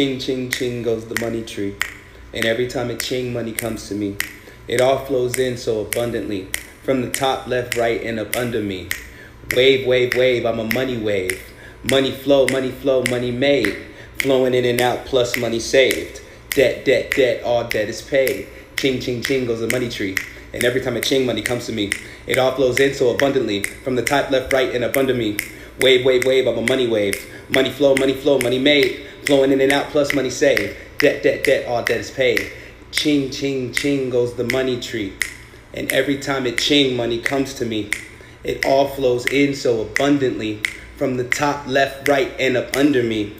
Ching, ching, ching goes the money tree. And every time a ching, money comes to me. It all flows in so abundantly. From the top, left, right, and up under me. Wave, wave, wave, I'm a money wave. Money flow, money flow, money made. Flowing in and out, plus money saved. Debt, debt, debt, all debt is paid. Ching, ching, ching goes the money tree. And every time a ching money comes to me, it all flows in so abundantly. From the top, left, right, and up under me. Wave, wave, wave, I'm a money wave. Money flow, money flow, money made. Flowing in and out, plus money saved. Debt, debt, debt, all debt is paid. Ching, ching, ching goes the money tree. And every time it ching money comes to me, it all flows in so abundantly from the top, left, right, and up under me.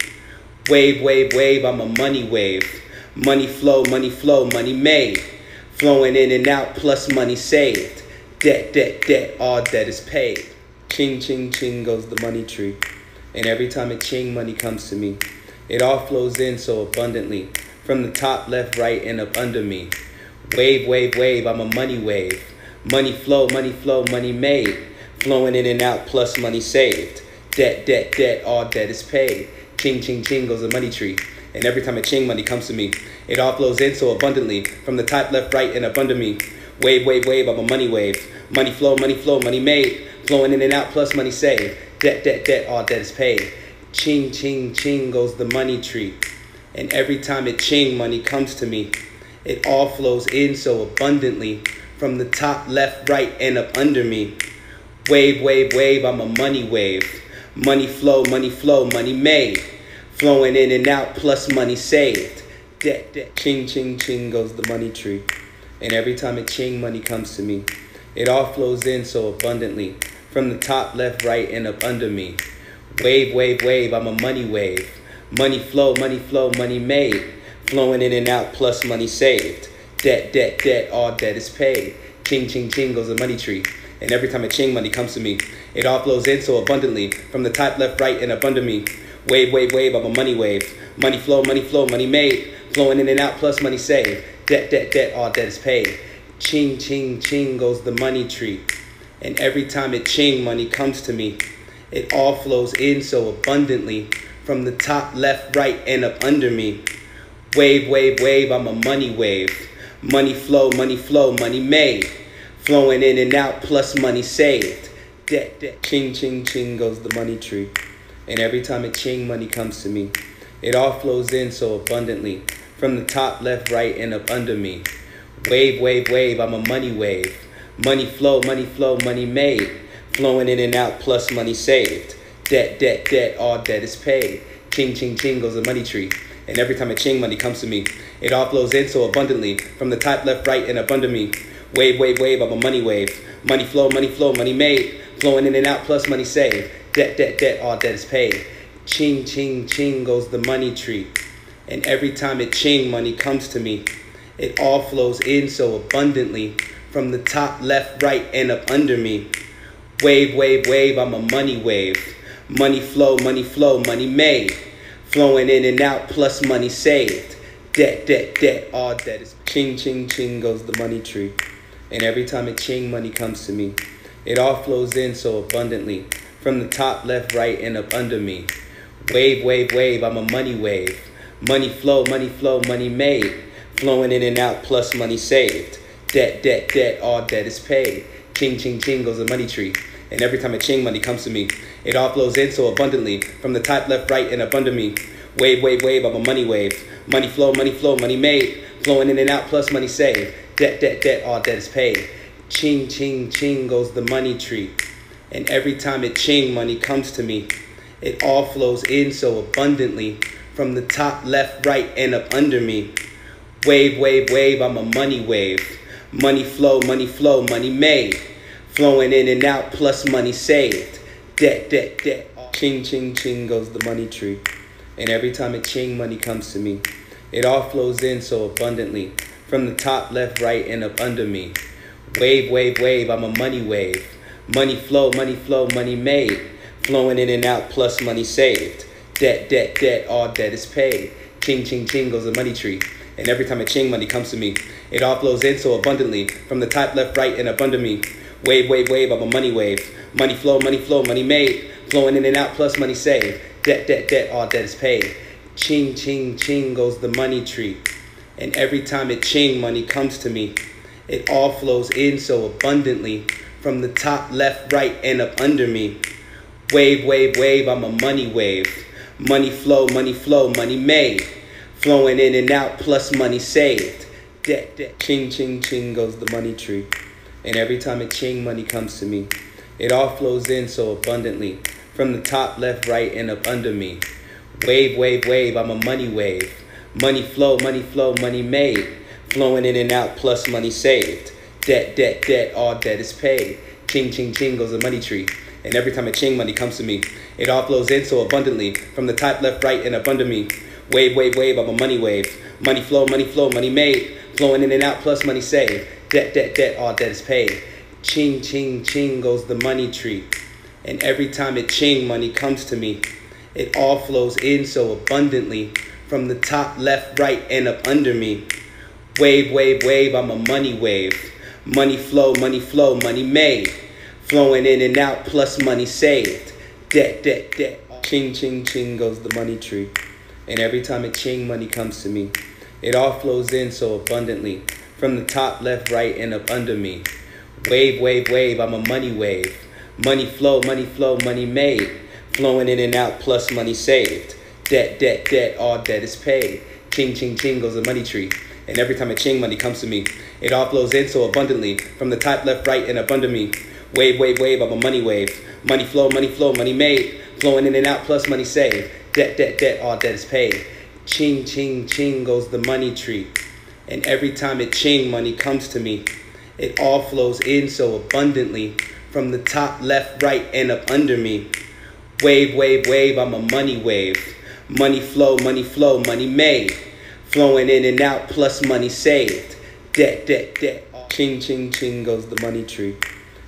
Wave, wave, wave, I'm a money wave. Money flow, money flow, money made. Flowing in and out, plus money saved. Debt, debt, debt, all debt is paid. Ching, ching, ching goes the money tree. And every time it ching, money comes to me. It all flows in so abundantly from the top, left, right, and up under me. Wave, wave, wave, I'm a money wave. Money flow, money flow, money made. Flowing in and out, plus money saved. Debt, debt, debt, all debt is paid. Ching, ching, ching goes the money tree. And every time a ching money comes to me, it all flows in so abundantly from the top, left, right, and up under me. Wave, wave, wave, I'm a money wave. Money flow, money flow, money made. Flowing in and out, plus money saved. Debt, debt, debt, all debt is paid. Ching, ching, ching goes the money tree. And every time it ching money comes to me, it all flows in so abundantly from the top, left, right, and up under me. Wave, wave, wave, I'm a money wave. Money flow, money flow, money made. Flowing in and out, plus money saved. Debt, debt. Ching, ching, ching goes the money tree. And every time it ching money comes to me, it all flows in so abundantly from the top, left, right, and up under me. Wave, wave, wave, I'm a money wave. Money flow, money flow, money made. Flowing in and out, plus money saved. Debt, debt, debt, all debt is paid. Ching, ching, ching goes the money tree. And every time a ching money comes to me, it all flows in so abundantly from the top, left, right, and up under me. Wave, wave, wave, I'm a money wave. Money flow, money flow, money made. Flowing in and out, plus money saved. Debt, debt, debt, all debt is paid. Ching, ching, ching goes the money tree. And every time it ching money comes to me, it all flows in so abundantly from the top, left, right, and up under me. Wave, wave, wave, I'm a money wave. Money flow, money flow, money made. Flowing in and out, plus money saved. Debt, debt. Ching, ching, ching goes the money tree. And every time it ching, money comes to me. It all flows in so abundantly from the top, left, right, and up under me. Wave, wave, wave, I'm a money wave. Money flow, money flow, money made. Flowing in and out, plus money saved. Debt, debt, debt, all debt is paid. Ching, ching, ching goes the money tree. And every time a ching money comes to me, it all flows in so abundantly from the top, left, right, and up under me. Wave, wave, wave, I'm a money wave. Money flow, money flow, money made. Flowing in and out, plus money saved. Debt, debt, debt, all debt is paid. Ching, ching, ching goes the money tree. And every time it ching money comes to me, it all flows in so abundantly from the top, left, right, and up under me. Wave, wave, wave, I'm a money wave. Money flow, money flow, money made. Flowing in and out, plus money saved. Debt, debt, debt, all debt is ching, ching, ching goes the money tree. And every time it ching money comes to me, it all flows in so abundantly from the top, left, right, and up under me. Wave, wave, wave, I'm a money wave. Money flow, money flow, money made. Flowing in and out, plus money saved. Debt, debt, debt, all debt is paid. Ching, ching, ching goes the money tree. And every time a ching money comes to me, it all flows in so abundantly from the top, left, right, and up under me. Wave, wave, wave, I'm a money wave. Money flow, money flow, money made. Flowing in and out, plus money saved. Debt, debt, debt, all debt is paid. Ching, ching, ching goes the money tree. And every time it ching money comes to me, it all flows in so abundantly from the top, left, right, and up under me. Wave, wave, wave, I'm a money wave. Money flow, money flow, money made. Flowing in and out, plus money saved. Debt, debt, debt. Ching, ching, ching goes the money tree. And every time it ching money comes to me, it all flows in so abundantly from the top, left, right, and up under me. Wave, wave, wave, I'm a money wave. Money flow, money flow, money made. Flowing in and out, plus money saved. Debt, debt, debt, all debt is paid. Ching, ching, ching goes the money tree. And every time a ching money comes to me, it all flows in so abundantly from the top, left, right, and up under me. Wave, wave, wave, I'm a money wave. Money flow, money flow, money made. Flowing in and out, plus money saved. Debt, debt, debt, all debt is paid. Ching, ching, ching goes the money tree. And every time it ching, money comes to me. It all flows in so abundantly from the top, left, right, and up under me. Wave, wave, wave, I'm a money wave. Money flow, money flow, money made. Flowing in and out, plus money saved. Debt, debt. Ching, ching, ching goes the money tree. And every time it ching, money comes to me. It all flows in so abundantly from the top, left, right, and up under me. Wave, wave, wave, I'm a money wave. Money flow, money flow, money made. Flowing in and out, plus money saved. Debt, debt, debt, all debt is paid. Ching, ching, ching goes the money tree. And every time a ching money comes to me, it all flows in so abundantly from the top, left, right, and up under me. Wave, wave, wave, I'm a money wave. Money flow, money flow, money made. Flowing in and out, plus money saved. Debt, debt, debt, all debt is paid. Ching, ching, ching goes the money tree. And every time it ching money comes to me, it all flows in so abundantly from the top, left, right, and up under me. Wave, wave, wave, I'm a money wave. Money flow, money flow, money made. Flowing in and out, plus money saved. Debt, debt, debt. Ching, ching, ching goes the money tree. And every time it ching, money comes to me. It all flows in so abundantly from the top, left, right, and up under me. Wave, wave, wave, I'm a money wave. Money flow, money flow, money made. Flowing in and out, plus money saved. Debt, debt, debt, all debt is paid. Ching, ching, ching goes the money tree. And every time a ching money comes to me, it all flows in so abundantly from the top, left, right, and up under me. Wave, wave, wave, I'm a money wave. Money flow, money flow, money made. Flowing in and out, plus money saved. Debt, debt, debt, all debt is paid. Ching, ching, ching goes the money tree. And every time it ching money comes to me, it all flows in so abundantly from the top, left, right, and up under me. Wave, wave, wave, I'm a money wave. Money flow, money flow, money made. Flowing in and out, plus money saved. Debt, debt, debt. Ching, ching, ching goes the money tree.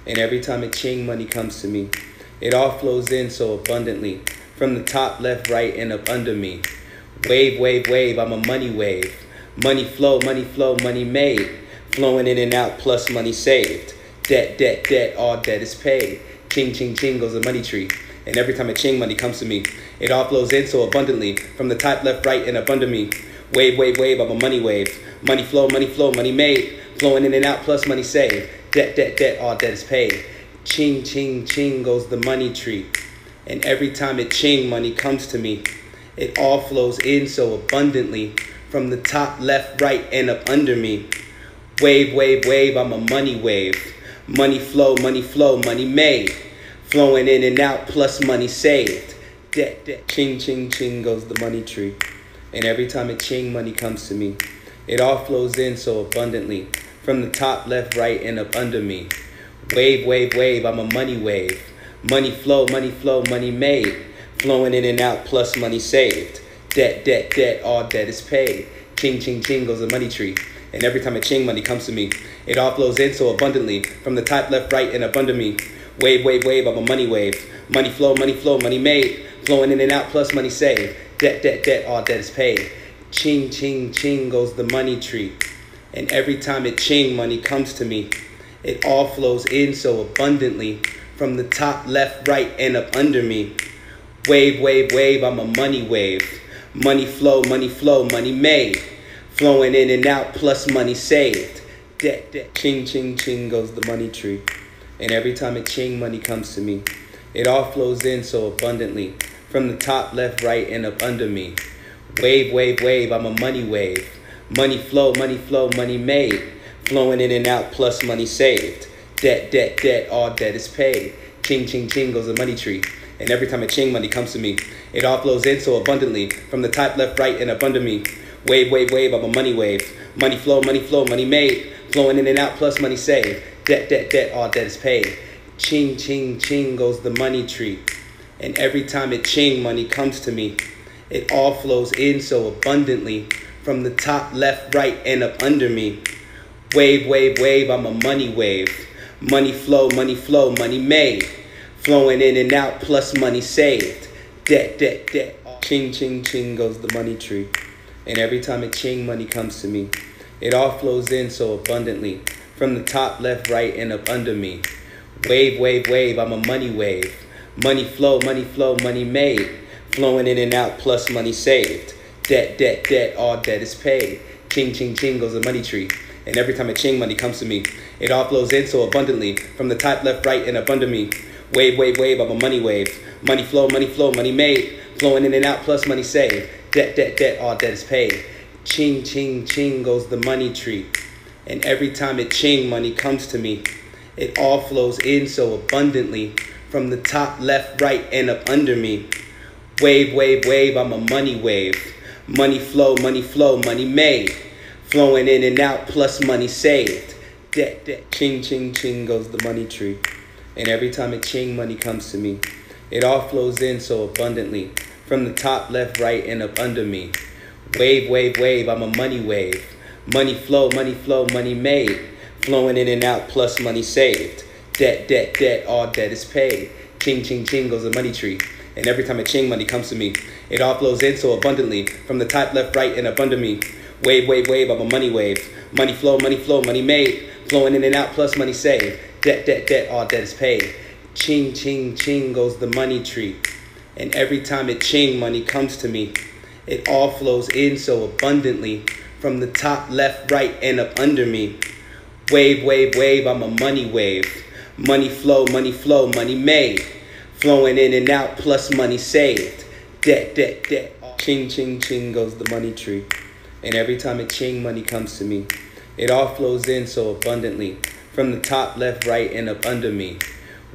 And every time it ching, money comes to me. It all flows in so abundantly from the top, left, right, and up under me. Wave, wave, wave, I'm a money wave. Money flow, money flow, money made. Flowing in and out, plus money saved. Debt, debt, debt, all debt is paid. Ching, ching, ching goes the money tree. And every time a ching money comes to me, it all flows in so abundantly from the top, left, right, and up under me. Wave, wave, wave, I'm a money wave. Money flow, money flow, money made. Flowing in and out, plus money saved. Debt, debt, debt, all debt is paid. Ching, ching, ching goes the money tree. And every time it ching money comes to me, it all flows in so abundantly from the top, left, right, and up under me. Wave, wave, wave, I'm a money wave. Money flow, money flow, money made. Flowing in and out, plus money saved. Debt, debt. Ching, ching, ching goes the money tree. And every time it ching, money comes to me. It all flows in so abundantly from the top, left, right, and up under me. Wave, wave, wave, I'm a money wave. Money flow, money flow, money made. Flowing in and out, plus money saved. Debt, debt, debt, all debt is paid. Ching, ching, ching goes the money tree. And every time a ching money comes to me, it all flows in so abundantly from the top, left, right, and up under me. Wave, wave, wave, I'm a money wave. Money flow, money flow, money made. Flowing in and out, plus money saved. Debt, debt, debt, all debt is paid. Ching, ching, ching goes the money tree. And every time it ching money comes to me, it all flows in so abundantly from the top, left, right, and up under me. Wave, wave, wave, I'm a money wave. Money flow, money flow, money made. Flowing in and out, plus money saved. Debt, debt. Ching, ching, ching goes the money tree. And every time it ching, money comes to me. It all flows in so abundantly from the top, left, right, and up under me. Wave, wave, wave, I'm a money wave. Money flow, money flow, money made. Flowing in and out, plus money saved. Debt, debt, debt, all debt is paid. Ching, ching, ching goes the money tree. And every time a ching money comes to me, it all flows in so abundantly from the top, left, right, and up under me. Wave, wave, wave, I'm a money wave. Money flow, money flow, money made. Flowing in and out, plus money saved. Debt, debt, debt, all debt is paid. Ching, ching, ching goes the money tree. And every time it ching money comes to me, it all flows in so abundantly from the top, left, right, and up under me. Wave, wave, wave, I'm a money wave. Money flow, money flow, money made. Flowing in and out, plus money saved. Debt, debt, debt. Ching, ching, ching goes the money tree. And every time it ching, money comes to me. It all flows in so abundantly from the top, left, right, and up under me. Wave, wave, wave, I'm a money wave. Money flow, money flow, money made. flowing in and out, plus money saved. Debt, debt, debt, all debt is paid. Ching, ching, ching goes the money tree. And every time a ching money comes to me, it all flows in so abundantly from the top, left, right, and up under me. Wave, wave, wave, I'm a money wave. Money flow, money flow, money made. Flowing in and out, plus money saved. Debt, debt, debt, all debt is paid. Ching, ching, ching goes the money tree. And every time it ching money comes to me, it all flows in so abundantly from the top, left, right, and up under me. Wave, wave, wave, I'm a money wave. Money flow, money flow, money made. Flowing in and out, plus money saved. Debt, debt, ching, ching, ching goes the money tree. And every time it ching, money comes to me. It all flows in so abundantly from the top, left, right, and up under me. Wave, wave, wave, I'm a money wave. Money flow, money flow, money made. Flowing in and out, plus money saved. Debt, debt, debt, all debt is paid. Ching, ching, ching goes the money tree. And every time a ching money comes to me, it all flows in so abundantly from the top, left, right, and up under me. Wave, wave, wave, I'm a money wave. Money flow, money flow, money made. Flowing in and out, plus money saved. Debt, debt, debt, all debt is paid. Ching, ching, ching goes the money tree. And every time it ching money comes to me, it all flows in so abundantly from the top, left, right, and up under me. Wave, wave, wave, I'm a money wave. Money flow, money flow, money made. Flowing in and out, plus money saved. Debt, debt, debt. Ching, ching, ching goes the money tree. And every time it ching, money comes to me. It all flows in so abundantly from the top, left, right, and up under me.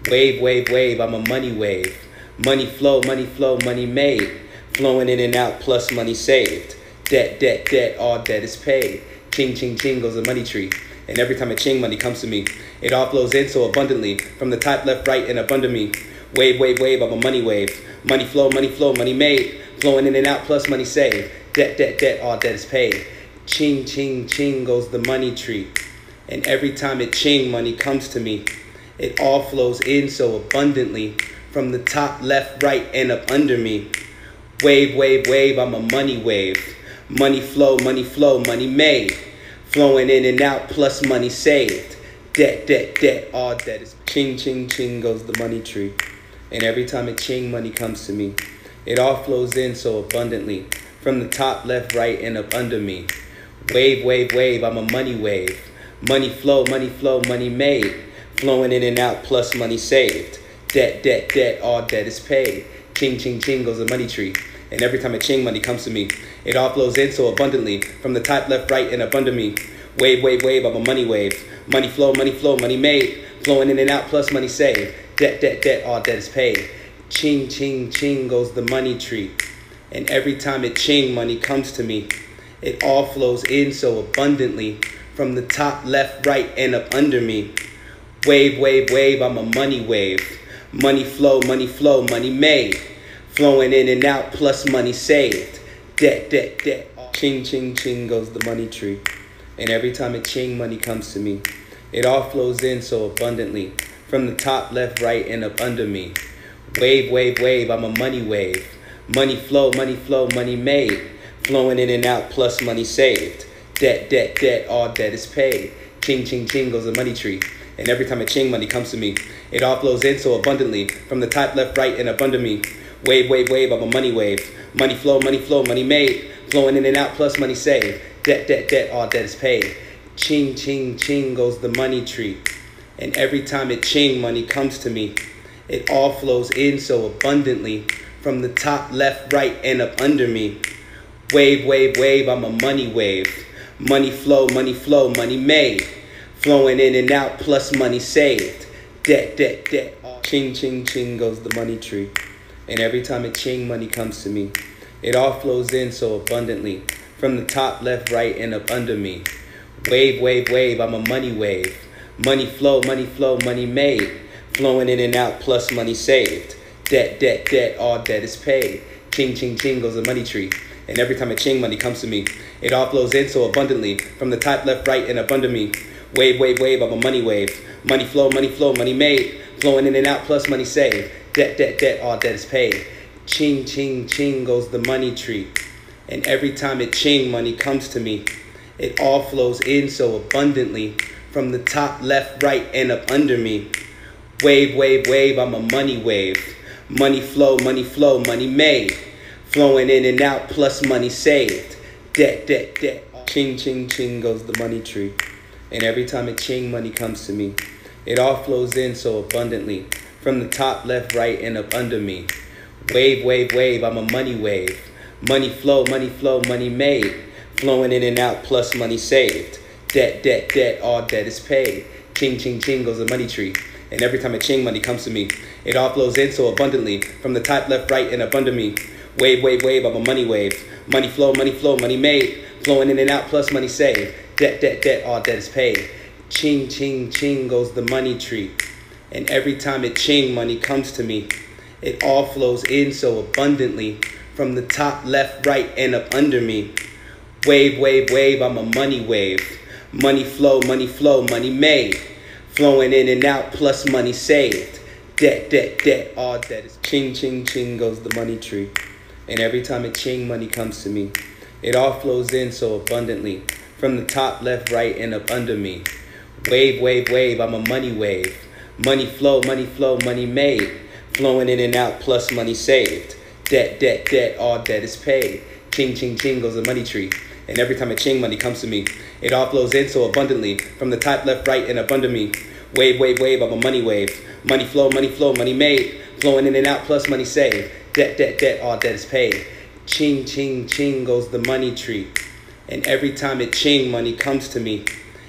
Wave, wave, wave, I'm a money wave. Money flow, money flow, money made. Flowing in and out, plus money saved. Debt, debt, debt, all debt is paid. Ching, ching, ching goes the money tree. And every time a ching money comes to me, it all flows in so abundantly from the top, left, right, and up under me. Wave, wave, wave, I'm a money wave. Money flow, money flow, money made. Flowing in and out, plus money saved. Debt, debt, debt, all debt is paid. Ching, ching, ching goes the money tree. And every time it ching money comes to me, it all flows in so abundantly from the top, left, right, and up under me. Wave, wave, wave, I'm a money wave. Money flow, money flow, money made. Flowing in and out, plus money saved. Debt, debt, debt, all debt is ching, ching, ching goes the money tree. And every time it ching money comes to me, it all flows in so abundantly from the top, left, right, and up under me. Wave, wave, wave, I'm a money wave. Money flow, money flow, money made. Flowing in and out, plus money saved. Debt, debt, debt, all debt is paid. Ching, ching, ching goes the money tree. And every time a ching money comes to me, it all flows in so abundantly from the top, left, right, and up under me. Wave, wave, wave, I'm a money wave. Money flow, money flow, money made. Flowing in and out, plus money saved. Debt, debt, debt, all debt is paid. Ching, ching, ching goes the money tree. And every time it ching money comes to me, it all flows in so abundantly from the top, left, right, and up under me. Wave, wave, wave, I'm a money wave. Money flow, money flow, money made. Flowing in and out, plus money saved. Debt, debt, debt. Ching, ching, ching goes the money tree. And every time it ching money comes to me, it all flows in so abundantly from the top, left, right, and up under me. Wave, wave, wave, I'm a money wave. Money flow, money flow, money made. Flowing in and out, plus money saved. Debt, debt, debt, all debt is paid. Ching, ching, ching goes the money tree. And every time a ching money comes to me, it all flows in so abundantly from the top, left, right, and up under me. Wave, wave, wave, I'm a money wave. Money flow, money flow, money made. Flowing in and out, plus money saved. Debt, debt, debt, all debt is paid. Ching, ching, ching goes the money tree. And every time it ching money comes to me, it all flows in so abundantly from the top, left, right, and up under me. Wave, wave, wave, I'm a money wave. Money flow, money flow, money made. Flowing in and out, plus money saved. Debt, debt, debt. Ching, ching, ching goes the money tree. And every time it ching money comes to me, it all flows in so abundantly from the top, left, right, and up under me. Wave, wave, wave, I'm a money wave. Money flow, money flow, money made. Flowing in and out, plus money saved. Debt, debt, debt, all debt is paid. Ching, ching, ching goes the money tree. And every time a ching money comes to me, it all flows in so abundantly from the top, left, right, and up under me. Wave, wave, wave, I'm a money wave. Money flow, money flow, money made. Flowing in and out, plus money saved. Debt, debt, debt, all debt is paid. Ching, ching, ching goes the money tree. And every time a ching money comes to me, it all flows in so abundantly from the top, left, right, and up under me. Wave, wave, wave, I'm a money wave. Money flow, money flow, money made. Flowing in and out, plus money saved. Debt, debt, debt. Ching, ching, ching goes the money tree. And every time a ching money comes to me, it all flows in so abundantly. From the top, left, right, and up under me. Wave, wave, wave, I'm a money wave. Money flow, money flow, money made. Flowing in and out, plus money saved. Debt, debt, debt, all debt is paid. Ching, ching, ching goes the money tree. And every time a ching money comes to me, it all flows in so abundantly. From the top, left, right, and up under me. Wave, wave, wave, I'm a money wave. Money flow, money flow, money made. Flowing in and out, plus money saved. Debt, debt, debt, all debt is paid. Ching, ching, ching goes the money tree. And every time it ching money comes to me, it all flows in so abundantly from the top, left, right, and up under me. Wave, wave, wave, I'm a money wave. Money flow, money flow, money made. Flowing in and out, plus money saved. Debt, debt, debt, all debt is ching, ching, ching goes the money tree. And every time it ching money comes to me, it all flows in so abundantly from the top, left, right, and up under me. Wave, wave, wave, I'm a money wave. Money flow, money flow, money made. Flowing in and out, plus money saved. Debt, debt, debt, all debt is paid. Ching, ching, ching goes the money tree. And every time a ching money comes to me, it all flows in so abundantly from the top, left, right, and up under me. Wave, wave, wave, I'm a money wave. Money flow, money flow, money made. Flowing in and out, plus money saved. Debt, debt, debt, all debt is paid. Ching, ching, ching goes the money tree. And every time it ching money comes to me,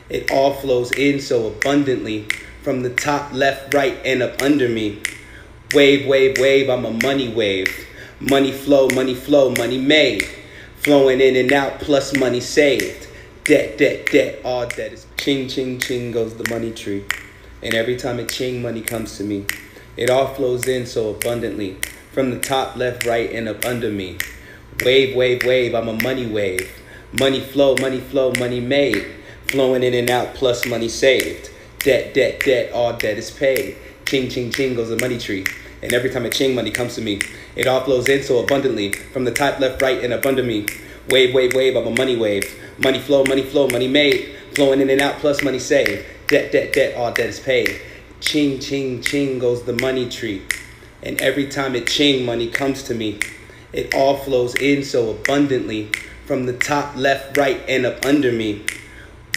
it all flows in so abundantly from the top, left, right, and up under me. Wave, wave, wave, I'm a money wave. Money flow, money flow, money made. Flowing in and out, plus money saved. Debt, debt, debt, all debt is ching, ching, ching goes the money tree. And every time a ching money comes to me, it all flows in so abundantly from the top, left, right, and up under me. Wave, wave, wave, I'm a money wave. Money flow, money flow, money made. Flowing in and out, plus money saved. Debt, debt, debt, all debt is paid. Ching, ching, ching goes the money tree. And every time a ching money comes to me, it all flows in so abundantly from the top, left, right, and up under me. Wave, wave, wave, I'm a money wave. Money flow, money flow, money made. Flowing in and out, plus money saved. Debt, debt, debt, all debt is paid. Ching, ching, ching goes the money tree. And every time it ching money comes to me, it all flows in so abundantly from the top, left, right, and up under me.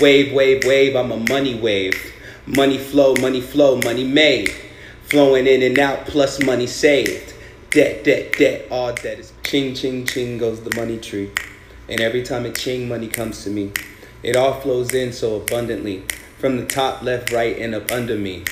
Wave, wave, wave, I'm a money wave. Money flow, money flow, money made. Flowing in and out, plus money saved. Debt, debt, debt, all debt is ching, ching, ching goes the money tree. And every time it ching money comes to me, it all flows in so abundantly from the top, left, right, and up under me.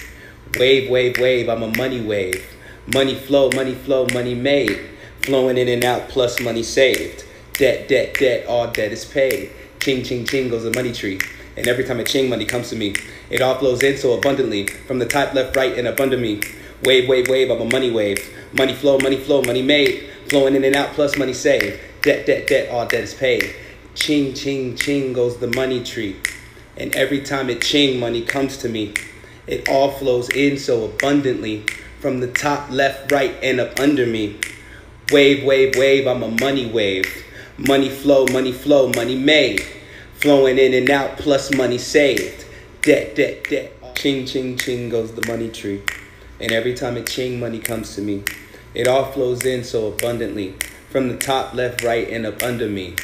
Wave, wave, wave, I'm a money wave. Money flow, money flow, money made. Flowing in and out, plus money saved. Debt, debt, debt, all debt is paid. Ching, ching, ching goes the money tree. And every time a ching money comes to me, it all flows in so abundantly from the top, left, right, and up under me. Wave, wave, wave, I'm a money wave. Money flow, money flow, money made. Flowing in and out, plus money saved. Debt, debt, debt, all debt is paid. Ching, ching, ching goes the money tree. And every time it ching money comes to me, it all flows in so abundantly from the top, left, right, and up under me. Wave, wave, wave, I'm a money wave. Money flow, money flow, money made. Flowing in and out, plus money saved. Debt, debt, debt. Ching, ching, ching goes the money tree. And every time a ching money comes to me, it all flows in so abundantly from the top, left, right, and up under me.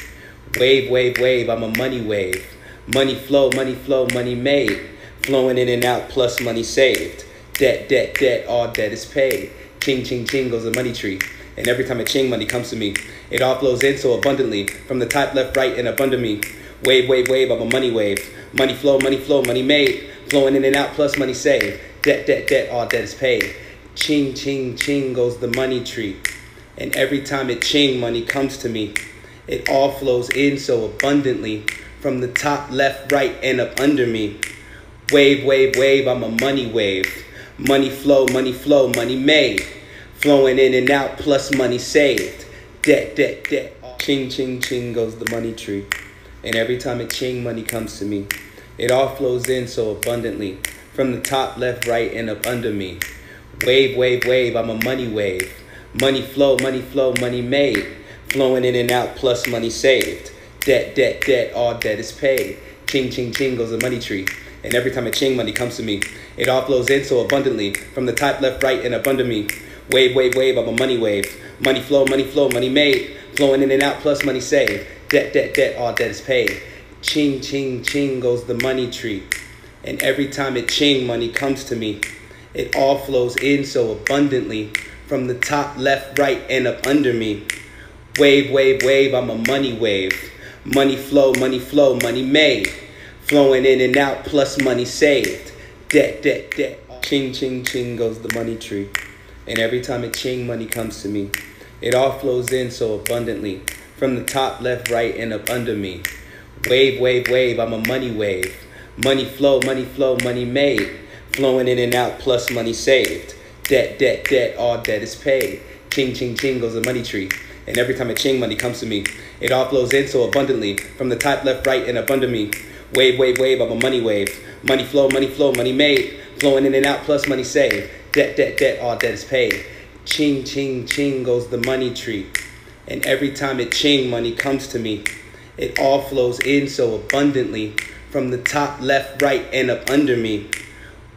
Wave, wave, wave, I'm a money wave. Money flow, money flow, money made. Flowing in and out, plus money saved. Debt, debt, debt, all debt is paid. Ching, ching, ching goes the money tree. And every time a ching money comes to me, it all flows in so abundantly from the top, left, right, and up under me. Wave, wave, wave, I'm a money wave. Money flow, money flow, money made. Flowing in and out, plus money saved. Debt, debt, debt, all debt is paid. Ching, ching, ching goes the money tree. And every time it ching money comes to me, it all flows in so abundantly from the top, left, right, and up under me. Wave, wave, wave, I'm a money wave. Money flow, money flow, money made. Flowing in and out, plus money saved. Debt, debt, debt. Ching, ching, ching goes the money tree. And every time it ching money comes to me, it all flows in so abundantly from the top, left, right, and up under me. Wave, wave, wave, I'm a money wave. Money flow, money flow, money made. Flowing in and out, plus money saved. Debt, debt, debt, all debt is paid. Ching, ching, ching goes the money tree. And every time a ching money comes to me, it all flows in so abundantly from the top, left, right, and up under me. Wave, wave, wave, I'm a money wave. Money flow, money flow, money made. flowing in and out, plus money saved. Debt, debt, debt, all debt is paid. Ching, ching, ching goes the money tree. And every time it ching, money comes to me. It all flows in so abundantly from the top, left, right, and up under me. Wave, wave, wave, I'm a money wave. Money flow, money flow, money made. Flowing in and out, plus money saved. Debt, debt, debt. Ching, ching, ching goes the money tree. And every time it ching, money comes to me. It all flows in so abundantly from the top, left, right, and up under me. Wave, wave, wave, I'm a money wave. Money flow, money flow, money made. Flowing in and out, plus money saved. Debt, debt, debt, all debt is paid. Ching, ching, ching goes the money tree. And every time a ching money comes to me, it all flows in so abundantly from the top, left, right, and up under me. Wave, wave, wave, I'm a money wave. Money flow, money flow, money made. Flowing in and out, plus money saved. Debt, debt, debt, all debt is paid. Ching, ching, ching goes the money tree. And every time it ching money comes to me, it all flows in so abundantly from the top, left, right, and up under me.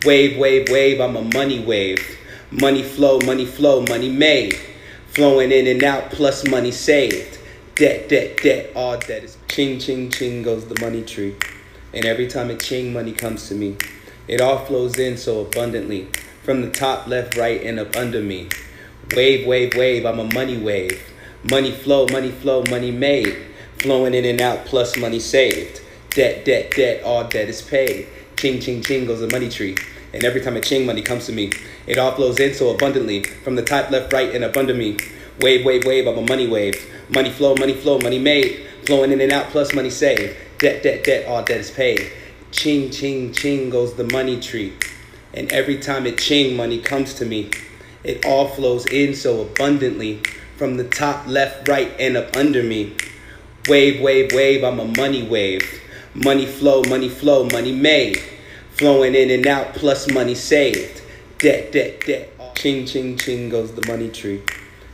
Wave, wave, wave, I'm a money wave. Money flow, money flow, money made. Flowing in and out, plus money saved. Debt, debt, debt, all debt is ching, ching, ching goes the money tree. And every time it ching, money comes to me. It all flows in so abundantly from the top, left, right, and up under me. Wave, wave, wave, I'm a money wave. Money flow, money flow, money made. Flowing in and out, plus money saved. Debt, debt, debt, all debt is paid. Ching, ching, ching goes the money tree. And every time a ching money comes to me, it all flows in so abundantly from the top, left, right, and up under me. Wave, wave, wave, I'm a money wave. Money flow, money flow, money made. Flowing in and out, plus money saved. Debt, debt, debt, all debt is paid. Ching, ching, ching goes the money tree. And every time it ching money comes to me, it all flows in so abundantly from the top, left, right, and up under me. Wave, wave, wave, I'm a money wave. Money flow, money flow, money made. Flowing in and out, plus money saved. Debt, debt, debt. Ching, ching, ching goes the money tree.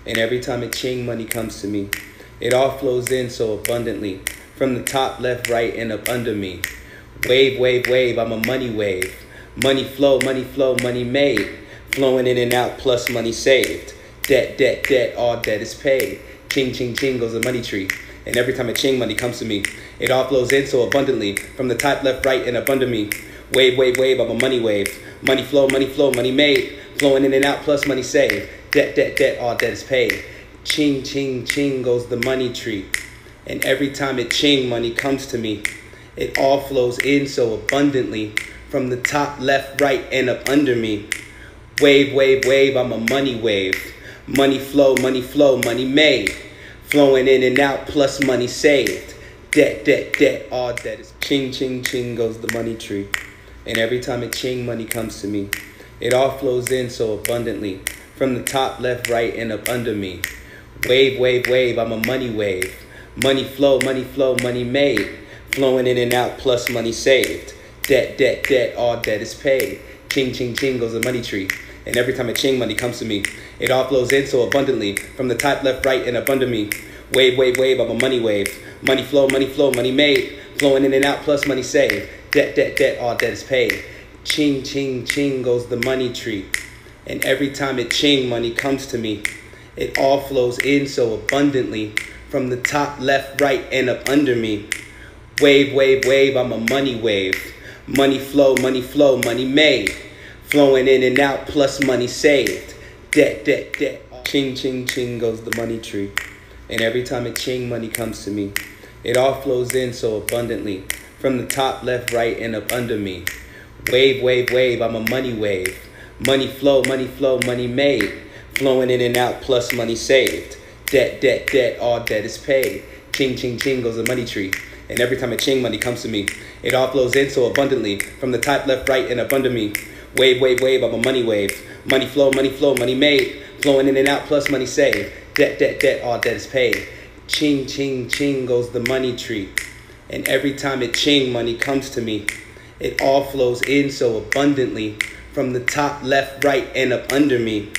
And every time it ching, money comes to me. It all flows in so abundantly from the top, left, right, and up under me. Wave, wave, wave, I'm a money wave. Money flow, money flow, money made. Flowing in and out, plus money saved. Debt, debt, debt, all debt is paid. Ching, ching, ching goes the money tree. And every time a ching money comes to me, it all flows in so abundantly from the top, left, right, and up under me. Wave, wave, wave, I'm a money wave. Money flow, money flow, money made. Flowing in and out, plus money saved. Debt, debt, debt, all debt is paid. Ching, ching, ching goes the money tree. And every time it ching money comes to me, it all flows in so abundantly from the top, left, right, and up under me. Wave, wave, wave, I'm a money wave. Money flow, money flow, money made. Flowing in and out, plus money saved. Debt, debt, debt, all debt is ching, ching, ching goes the money tree. And every time it ching, money comes to me. It all flows in so abundantly from the top, left, right, and up under me. Wave, wave, wave, I'm a money wave. Money flow, money flow, money made. Flowing in and out, plus money saved. Debt, debt, debt, all debt is paid. Ching, ching, ching goes the money tree. And every time a ching money comes to me, it all flows in so abundantly from the top, left, right, and up under me. Wave, wave, wave, I'm a money wave. Money flow, money flow, money made. Flowing in and out, plus money saved. Debt, debt, debt, all debt is paid. Ching, ching, ching goes the money tree. And every time it ching money comes to me, it all flows in so abundantly from the top, left, right, and up under me. Wave, wave, wave, I'm a money wave. Money flow, money flow, money made. Flowing in and out, plus money saved. Debt, debt, debt. Ching, ching, ching goes the money tree. And every time it ching, money comes to me. It all flows in so abundantly from the top, left, right, and up under me. Wave, wave, wave, I'm a money wave. Money flow, money flow, money made. Flowing in and out, plus money saved. Debt, debt, debt, all debt is paid. Ching, ching, ching goes the money tree. And every time a ching money comes to me, it all flows in so abundantly from the top, left, right, and up under me. Wave, wave, wave, I'm a money wave. Money flow, money flow, money made. Flowing in and out, plus money saved. Debt, debt, debt, all debt is paid. Ching, ching, ching goes the money tree. And every time it ching money comes to me, it all flows in so abundantly from the top, left, right, and up under me.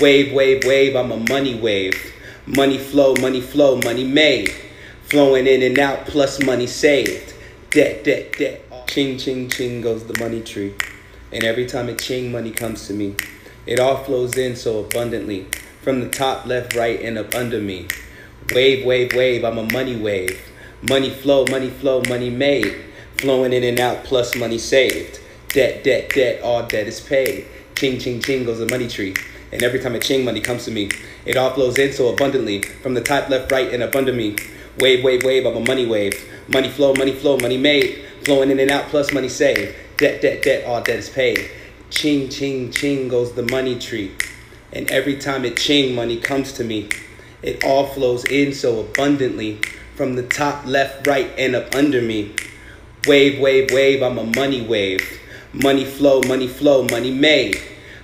Wave, wave, wave, I'm a money wave. Money flow, money flow, money made. Flowing in and out, plus money saved. Debt, debt, debt. Ching, ching, ching goes the money tree. And every time it ching, money comes to me. It all flows in so abundantly from the top, left, right, and up under me. Wave, wave, wave, I'm a money wave. Money flow, money flow, money made. Flowing in and out, plus money saved. Debt, debt, debt, all debt is paid. Ching, ching, ching goes the money tree. And every time a ching money comes to me, it all flows in so abundantly. From the top, left, right, and up under me. Wave, wave, wave, I'm a money wave. Money flow, money flow, money made. Flowing in and out, plus money saved. Debt, debt, debt, all debt is paid. Ching, ching, ching goes the money tree. And every time it ching money comes to me, it all flows in so abundantly from the top, left, right, and up under me. Wave, wave, wave, I'm a money wave. Money flow, money flow, money made.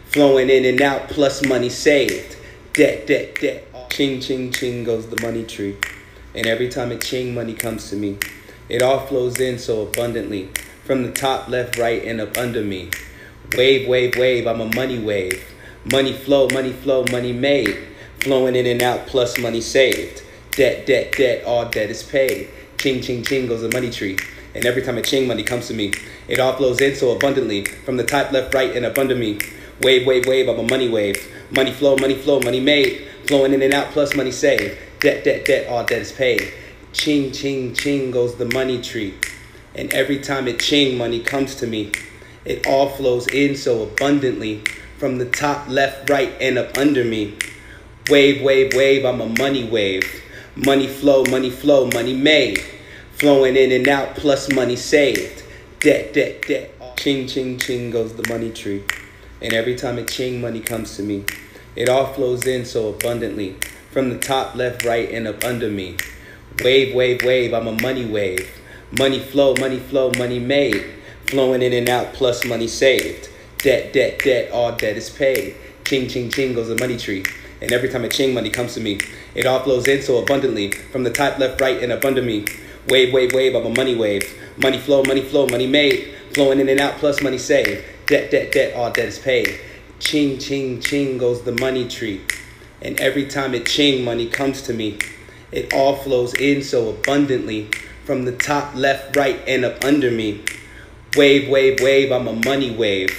Flowing in and out, plus money saved. Debt, debt, debt. Ching, ching, ching goes the money tree. And every time it ching, money comes to me. It all flows in so abundantly from the top, left, right, and up under me. Wave, wave, wave, I'm a money wave. Money flow, money flow, money made. Flowing in and out, plus money saved. Debt, debt, debt, all debt is paid. Ching, ching, ching goes the money tree. And every time a ching money comes to me, it all flows in so abundantly from the top, left, right, and up under me. Wave, wave, wave, I'm a money wave. Money flow, money flow, money made. Flowing in and out, plus money saved. Debt, debt, debt, all debt is paid. Ching, ching, ching goes the money tree. And every time it ching money comes to me, it all flows in so abundantly from the top, left, right, and up under me. Wave, wave, wave, I'm a money wave. Money flow, money flow, money made. Flowing in and out, plus money saved. Debt, debt, debt. Ching, ching, ching goes the money tree. And every time it ching, money comes to me. It all flows in so abundantly from the top, left, right, and up under me. Wave, wave, wave, I'm a money wave. Money flow, money flow, money made. Flowing in and out, plus money saved. Debt, debt, debt, all debt is paid. Ching, ching, ching goes the money tree. And every time a ching money comes to me, it all flows in so abundantly from the top, left, right, and up under me. Wave, wave, wave, I'm a money wave. Money flow, money flow, money made. Flowing in and out, plus money saved. Debt, debt, debt, all debt is paid. Ching, ching, ching goes the money tree. And every time it ching money comes to me, it all flows in so abundantly from the top, left, right, and up under me. Wave, wave, wave, I'm a money wave.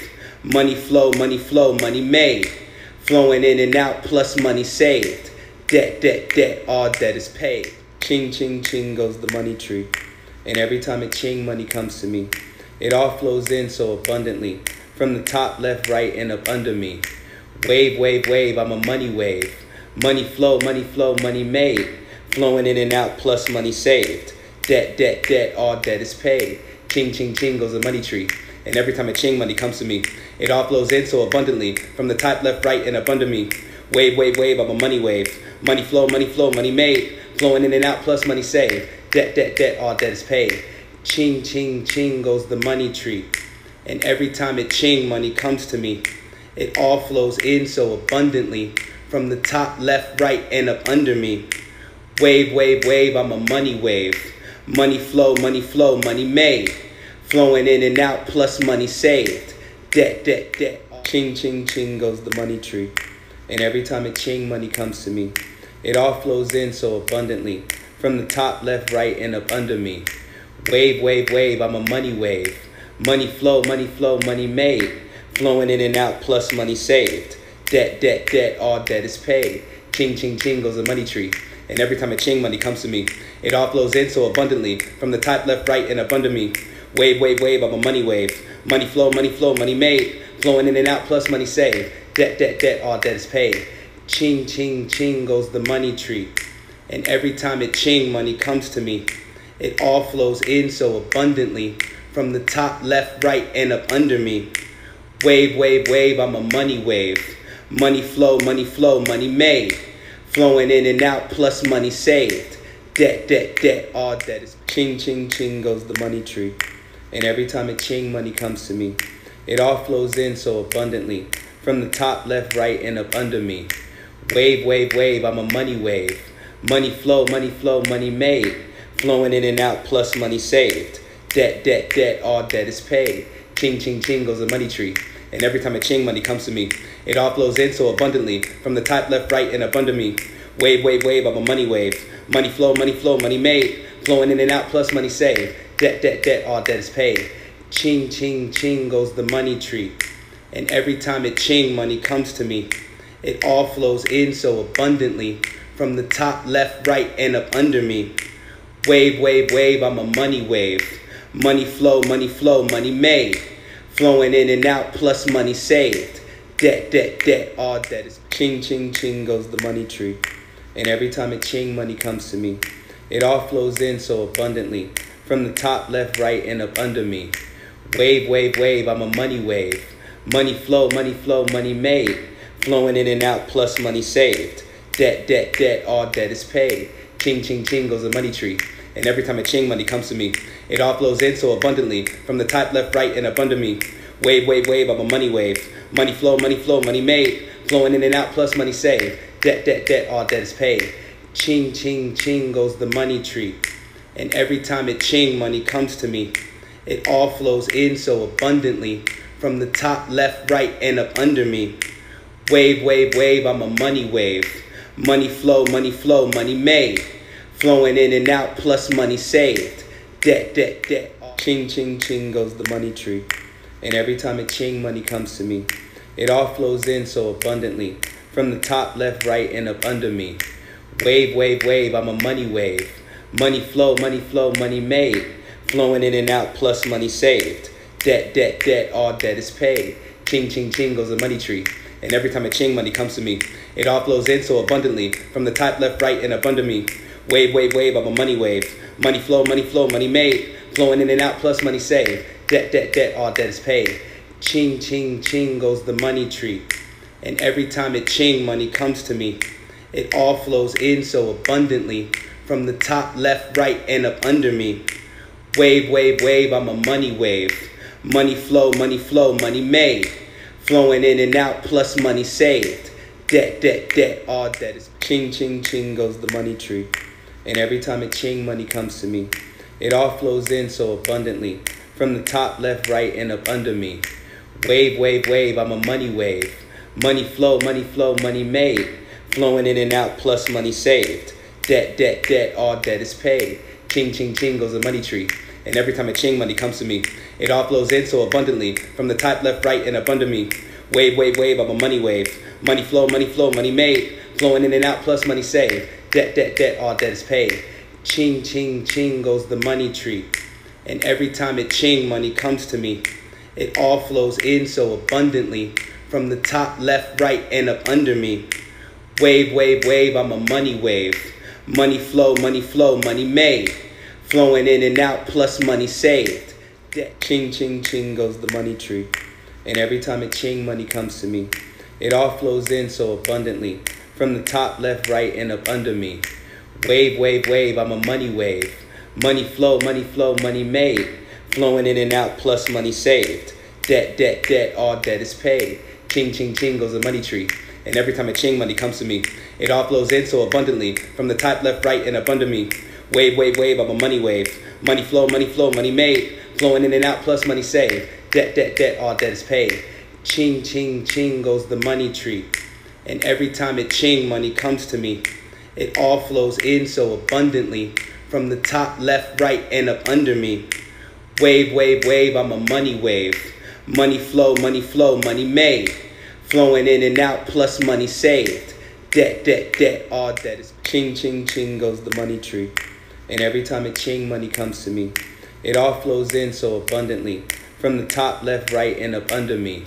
Money flow, money flow, money made. Flowing in and out, plus money saved. Debt, debt, debt, all debt is paid. Ching, ching, ching goes the money tree. And every time it ching, money comes to me. It all flows in so abundantly from the top, left, right, and up under me. Wave, wave, wave, I'm a money wave. Money flow, money flow, money made. Flowing in and out, plus money saved. Debt, debt, debt, all debt is paid. Ching, ching, ching goes the money tree. And every time a ching money comes to me, it all flows in so abundantly from the top, left, right, and up under me. Wave, wave, wave, I'm a money wave. Money flow, money flow, money made. Flowing in and out, plus money saved. Debt, debt, debt, all debt is paid. Ching, ching, ching goes the money tree. And every time it ching money comes to me, it all flows in so abundantly from the top, left, right, and up under me. Wave, wave, wave, I'm a money wave. Money flow, money flow, money made. Flowing in and out, plus money saved. Debt, debt, debt. Ching, ching, ching goes the money tree. And every time it ching, money comes to me. It all flows in so abundantly from the top, left, right, and up under me. Wave, wave, wave, I'm a money wave. Money flow, money flow, money made. Flowing in and out, plus money saved. Debt, debt, debt, all debt is paid. Ching, ching, ching goes the money tree. And every time a ching money comes to me, it all flows in so abundantly from the top, left, right, and up under me. Wave, wave, wave, I'm a money wave. Money flow, money flow, money made. Flowing in and out, plus money saved. Debt, debt, debt, all debt is paid. Ching, ching, ching goes the money tree. And every time it ching money comes to me, it all flows in so abundantly from the top, left, right, and up under me. Wave, wave, wave, I'm a money wave. Money flow, money flow, money made. Flowing in and out, plus money saved. Debt, debt, debt, all debt is ching, ching, ching goes the money tree. And every time it ching money comes to me, it all flows in so abundantly from the top, left, right, and up under me. Wave, wave, wave, I'm a money wave. Money flow, money flow, money made. Flowing in and out, plus money saved. Debt, debt, debt, all debt is paid. Ching, ching, ching goes the money tree. And every time a ching money comes to me, it all flows in so abundantly from the top, left, right, and up under me. Wave, wave, wave, I'm a money wave. Money flow, money flow, money made. Flowing in and out, plus money saved. Debt, debt, debt, all debt is paid. Ching, ching, ching goes the money tree. And every time it ching money comes to me, it all flows in so abundantly from the top, left, right, and up under me. Wave, wave, wave, I'm a money wave. Money flow, money flow, money made. Flowing in and out, plus money saved. Debt, debt, debt, all debt is ching, ching, ching goes the money tree. And every time it ching, money comes to me. It all flows in so abundantly. From the top, left, right, and up under me. Wave, wave, wave, I'm a money wave. Money flow, money flow, money made. Flowing in and out, plus money saved. Debt, debt, debt, all debt is paid. Ching, ching, ching goes the money tree. And every time a ching money comes to me, it all flows in so abundantly. From the top, left, right, and up under me. Wave, wave, wave, I'm a money wave. Money flow, money flow, money made. Flowing in and out, plus money saved. Debt, debt, debt, all debt is paid. Ching, ching, ching goes the money tree. And every time it ching money comes to me, it all flows in so abundantly from the top, left, right, and up under me. Wave, wave, wave, I'm a money wave. Money flow, money flow, money made. Flowing in and out, plus money saved. Debt, debt, debt. Ching, ching, ching goes the money tree. And every time it ching, money comes to me. It all flows in so abundantly from the top, left, right, and up under me. Wave, wave, wave, I'm a money wave. Money flow, money flow, money made flowing in and out, plus money saved. Debt, debt, debt, all debt is paid. Ching, ching, ching goes the money tree. And every time a ching money comes to me, it all flows in so abundantly from the top, left, right, and up under me. Wave, wave, wave, I'm a money wave. Money flow, money flow, money made. Flowing in and out, plus money saved. Debt, debt, debt, all debt is paid. Ching, ching, ching goes the money tree. And every time it ching money comes to me, it all flows in so abundantly from the top, left, right, and up under me. Wave, wave, wave, I'm a money wave. Money flow, money flow, money made. Flowing in and out, plus money saved. Debt, debt, debt, all debt is ching, ching, ching goes the money tree. And every time it ching, money comes to me. It all flows in so abundantly. From the top, left, right, and up under me. Wave, wave, wave, I'm a money wave. Money flow, money flow, money made. Flowing in and out, plus money saved. Debt, debt, debt, all debt is paid. Ching, ching, ching goes the money tree. And every time a ching money comes to me, it all flows in so abundantly from the top, left, right, and up under me. Wave, wave, wave, I'm a money wave. Money flow, money flow, money made. Flowing in and out, plus money saved. Debt, debt, debt, all debt is paid. Ching, ching, ching goes the money tree. And every time it ching money comes to me, it all flows in so abundantly from the top, left, right, and up under me. Wave, wave, wave, I'm a money wave. Money flow, money flow, money made. Flowing in and out, plus money saved. Ching, ching, ching goes the money tree. And every time it ching, money comes to me. It all flows in so abundantly. From the top, left, right, and up under me. Wave, wave, wave, I'm a money wave. Money flow, money flow, money made. Flowing in and out, plus money saved. Debt, debt, debt, all debt is paid. Ching, ching, ching goes the money tree. And every time a ching money comes to me, it all flows in so abundantly from the top, left, right, and up under me. Wave, wave, wave, I'm a money wave. Money flow, money flow, money made. Flowing in and out, plus money saved. Debt, debt, debt, all debt is paid. Ching, ching, ching goes the money tree. And every time it ching money comes to me, it all flows in so abundantly from the top, left, right, and up under me. Wave, wave, wave, I'm a money wave. Money flow, money flow, money made flowing in and out, plus money saved. Debt, debt, debt, all debt is ching, ching, ching goes the money tree. And every time it ching, money comes to me. It all flows in so abundantly from the top, left, right, and up under me.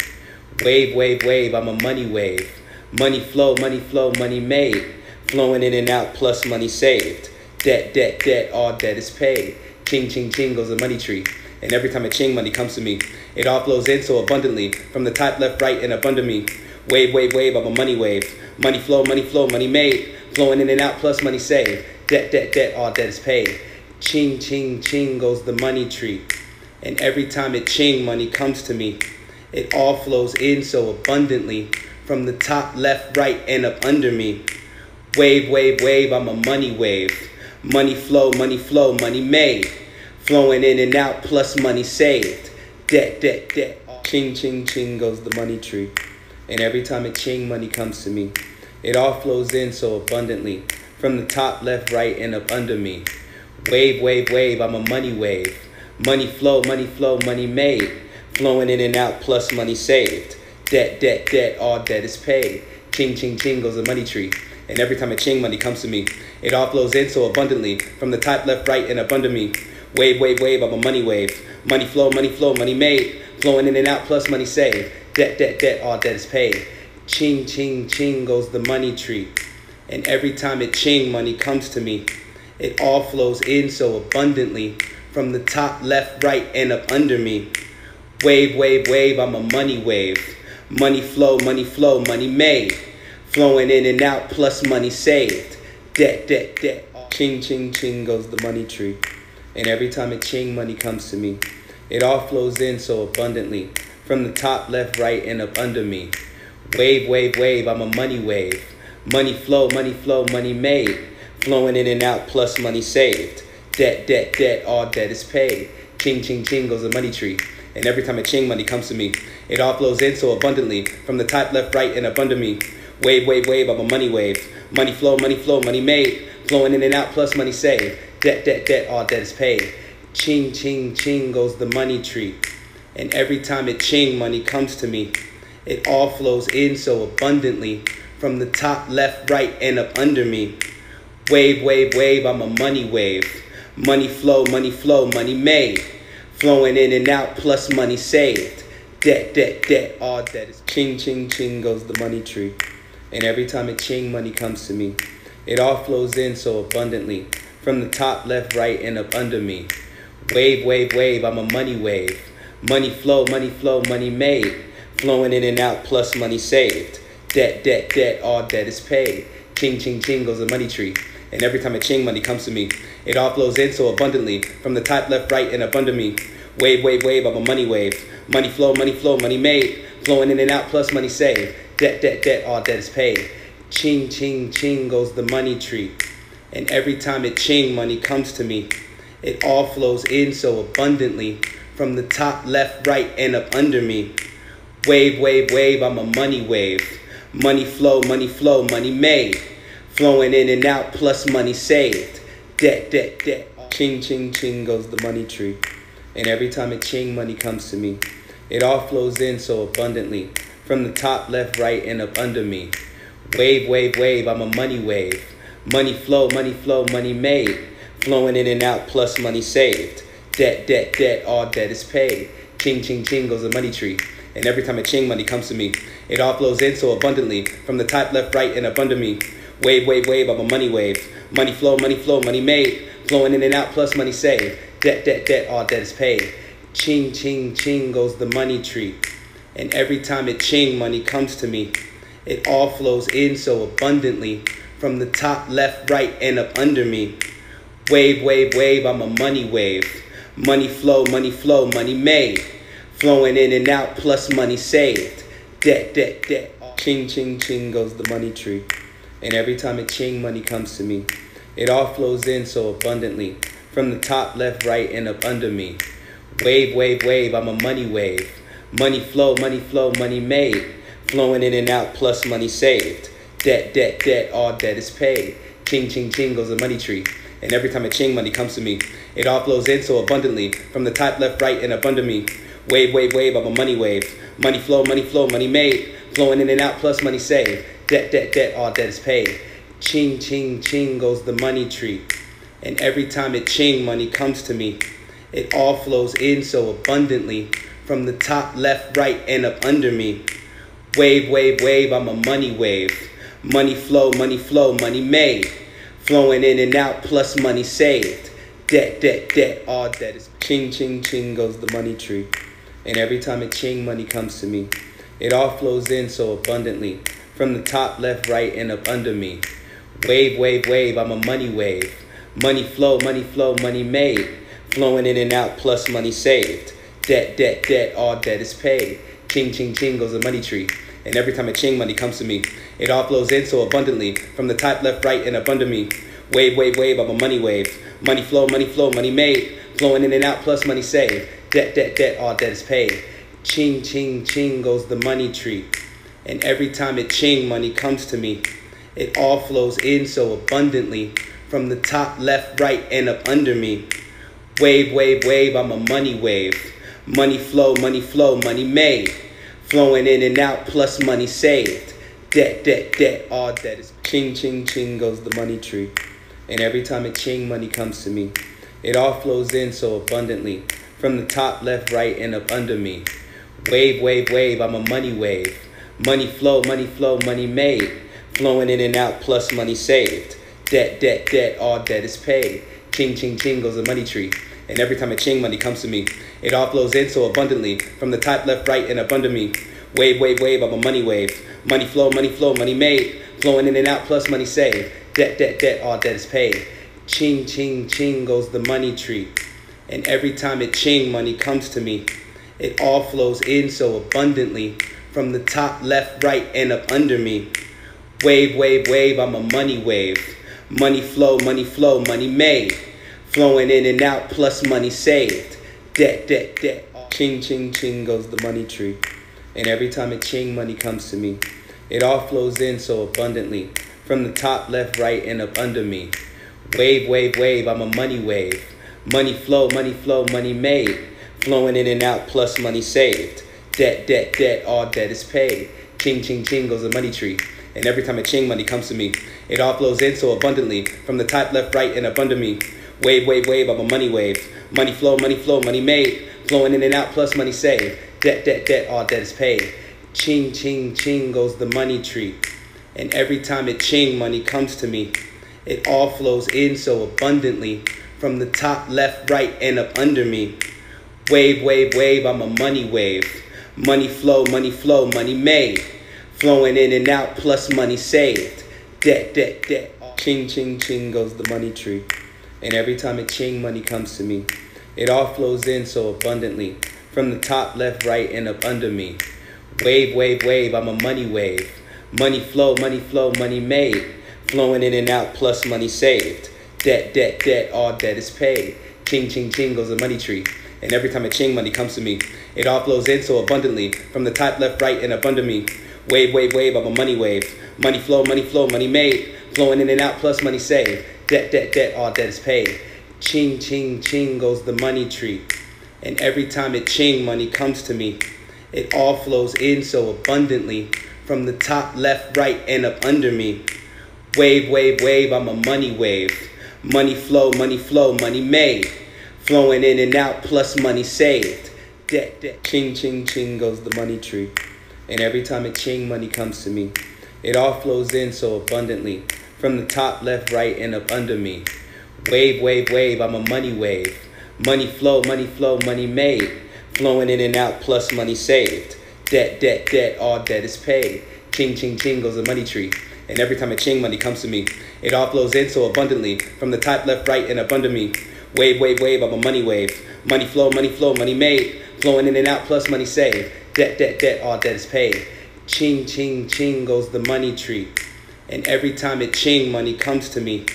Wave, wave, wave, I'm a money wave. Money flow, money flow, money made. Flowing in and out, plus money saved. Debt, debt, debt, all debt is paid. Ching, ching, ching goes the money tree. And every time a ching money comes to me, it all flows in so abundantly from the top, left, right, and up under me. Wave, wave, wave, I'm a money wave. Money flow, money flow, money made. Flowing in and out, plus money saved. Debt, debt, debt, all debt is paid. Ching, ching, ching goes the money tree. And every time it ching money comes to me, it all flows in so abundantly from the top, left, right, and up under me. Wave, wave, wave, I'm a money wave. Money flow, money flow, money made flowing in and out, plus money saved. Debt, debt, debt. Ching, ching, ching goes the money tree. And every time it ching, money comes to me. It all flows in so abundantly from the top, left, right, and up under me. Wave, wave, wave, I'm a money wave. Money flow, money flow, money made. Flowing in and out, plus money saved. Debt, debt, debt, all debt is paid. Ching, ching, ching goes the money tree. And every time a ching money comes to me, it all flows in so abundantly from the top, left, right, and up under me. Wave, wave, wave, I'm a money wave. Money flow, money flow, money made. Flowing in and out, plus money saved. Debt, debt, debt, all debt is paid. Ching, ching, ching goes the money tree. And every time it ching money comes to me, it all flows in so abundantly from the top, left, right, and up under me. Wave, wave, wave, I'm a money wave. Money flow, money flow, money made. Flowing in and out, plus money saved. Debt, debt, debt. Ching, ching, ching goes the money tree. And every time a ching money comes to me, it all flows in so abundantly from the top, left, right, and up under me. Wave, wave, wave, I'm a money wave. Money flow, money flow, money made. Flowing in and out, plus money saved. Debt, debt, debt, all debt is paid. Ching, ching, ching goes the money tree. And every time a ching money comes to me, it all flows in so abundantly from the top, left, right, and up under me. Wave, wave, wave, I'm a money wave. Money flow, money flow, money made. Flowing in and out, plus money saved. Debt, debt, debt, all debt is paid. Ching, ching, ching goes the money tree. And every time a ching money comes to me, it all flows in so abundantly from the top, left, right, and up under me. Wave, wave, wave, I'm a money wave. Money flow, money flow, money made. Flowing in and out, plus money saved. Debt, debt, debt, all debt is ching, ching, ching goes the money tree. And every time it ching money comes to me, it all flows in so abundantly from the top, left, right, and up under me. Wave, wave, wave, I'm a money wave. Money flow, money flow, money made. Flowing in and out, plus money saved. Debt, debt, debt, all debt is paid. Ching, ching, ching goes the money tree. And every time a ching money comes to me, it all flows in so abundantly from the top, left, right, and up under me. Wave, wave, wave, I'm a money wave. Money flow, money flow, money made. Flowing in and out, plus money saved. Debt, debt, debt, all debt is paid. Ching, ching, ching goes the money tree. And every time it ching money comes to me, it all flows in so abundantly from the top, left, right, and up under me. Wave, wave, wave, I'm a money wave. Money flow, money flow, money made. Flowing in and out, plus money saved. Debt, debt, debt. Ching, ching, ching goes the money tree. And every time it ching money comes to me, it all flows in so abundantly from the top, left, right, and up under me. Wave, wave, wave, I'm a money wave. Money flow, money flow, money made. Flowing in and out, plus money saved. Debt, debt, debt, all debt is paid. Ching, ching, ching goes the money tree. And every time a ching money comes to me, it all flows in so abundantly from the top, left, right, and up under me. Wave, wave, wave, I'm a money wave. Money flow, money flow, money made. Flowing in and out, plus money saved. Debt, debt, debt, all debt is paid. Ching, ching, ching goes the money tree. And every time it ching money comes to me, it all flows in so abundantly from the top, left, right, and up under me. Wave, wave, wave, I'm a money wave. Money flow, money flow, money made. Flowing in and out, plus money saved. Debt, debt, debt. Ching, ching, ching goes the money tree. And every time it ching money comes to me, it all flows in so abundantly from the top, left, right, and up under me. Wave, wave, wave, I'm a money wave. Money flow, money flow, money made. Flowing in and out, plus money saved. Debt, debt, debt, all debt is paid. Ching, ching, ching goes the money tree. And every time a ching money comes to me, it all flows in so abundantly from the top, left, right, and up under me. Wave, wave, wave, I'm a money wave. Money flow, money flow, money made. Flowing in and out, plus money saved. Debt, debt, debt, all debt is paid. Ching, ching, ching goes the money tree. And every time it ching money comes to me, it all flows in so abundantly from the top, left, right, and up under me. Wave, wave, wave, I'm a money wave. Money flow, money flow, money made. Flowing in and out, plus money saved. Debt, debt, debt, all debt is ching, ching, ching goes the money tree. And every time it ching money comes to me, it all flows in so abundantly from the top, left, right, and up under me. Wave, wave, wave, I'm a money wave. Money flow, money flow, money made. Flowing in and out, plus money saved. Debt, debt, debt, all debt is paid. Ching, ching, ching goes the money tree. And every time a ching money comes to me, it all flows in so abundantly from the top, left, right, and up under me. Wave, wave, wave, I'm a money wave. Money flow, money flow, money made. Flowing in and out, plus money saved. Debt, debt, debt, all debt is paid. Ching, ching, ching goes the money tree. And every time it ching money comes to me, it all flows in so abundantly from the top, left, right, and up under me. Wave, wave, wave, I'm a money wave. Money flow, money flow, money made. Flowing in and out, plus money saved. Debt, debt, debt, all debt is Ching, ching, ching goes the money tree. And every time a ching money comes to me, it all flows in so abundantly from the top, left, right, and up under me. Wave, wave, wave, I'm a money wave. Money flow, money flow, money made. Flowing in and out, plus money saved. Debt, debt, debt, all debt is paid. Ching, ching, ching goes the money tree. And every time a ching money comes to me, it all flows in so abundantly from the top, left, right, and up under me. Wave, wave, wave, I'm a money wave. Money flow, money flow, money made. Flowing in and out, plus money saved. Debt, debt, debt, all debt is paid. Ching, ching, ching goes the money tree. And every time it ching money comes to me, it all flows in so abundantly from the top, left, right, and up under me. Wave, wave, wave, I'm a money wave. Money flow, money flow, money made. Flowing in and out, plus money saved. Debt, debt, debt. Ching, ching, ching goes the money tree. And every time a ching money comes to me, it all flows in so abundantly from the top, left, right, and up under me. Wave, wave, wave, I'm a money wave. Money flow, money flow, money made. Flowing in and out, plus money saved. Debt, debt, debt, all debt is paid. Ching, ching, ching goes the money tree. And every time a ching money comes to me, it all flows in so abundantly from the top, left, right, and up under me. Wave, wave, wave, I'm a money wave. Money flow, money flow, money made. Flowing in and out, plus money saved. Debt, debt, debt, all debt is paid. Ching, ching, ching goes the money tree. And every time it ching money comes to me, it all flows in so abundantly from the top, left, right, and up under me. Wave, wave, wave, I'm a money wave. Money flow, money flow, money made. Flowing in and out, plus money saved. Debt, debt, debt. Ching, ching, ching goes the money tree. And every time it ching money comes to me, it all flows in so abundantly from the top, left, right, and up under me. Wave, wave, wave, I'm a money wave. Money flow, money flow, money made. Flowing in and out, plus money saved. Debt, debt, debt, all debt is paid. Ching, ching, ching goes the money tree. And every time a ching money comes to me, it all flows in so abundantly from the top, left, right, and up under me. Wave, wave, wave, I'm a money wave. Money flow, money flow, money made. Flowing in and out, plus money saved. Debt, debt, debt, all debt is paid. Ching, ching, ching goes the money tree. And every time it ching money comes to me, it all flows in so abundantly from the top, left, right, and up under me. Wave, wave, wave, I'm a money wave. Money flow, money flow, money made. Flowing in and out, plus money saved. Debt, debt. Ching, ching, ching goes the money tree. And every time it ching money comes to me, it all flows in so abundantly from the top, left, right, and up under me. Wave, wave, wave, I'm a money wave. Money flow, money flow, money made. Flowing in and out, plus money saved. Debt, debt, debt, all debt is paid. Ching, ching, ching goes the money tree. And every time a ching money comes to me, it all flows in so abundantly from the top, left, right, and up under me. Wave, wave, wave, I'm a money wave. Money flow, money flow, money made. Flowing in and out, plus money saved. Debt, debt, debt, all debt is paid. Ching, ching, ching goes the money tree. And every time it ching money comes to me,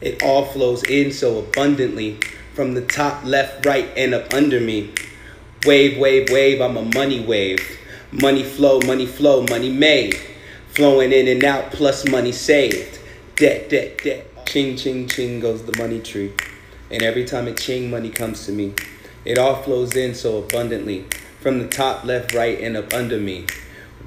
it all flows in so abundantly from the top, left, right, and up under me. Wave, wave, wave, I'm a money wave. Money flow, money flow, money made. Flowing in and out, plus money saved. Debt, debt, debt. Ching, ching, ching goes the money tree. And every time it ching money comes to me, it all flows in so abundantly from the top, left, right, and up under me.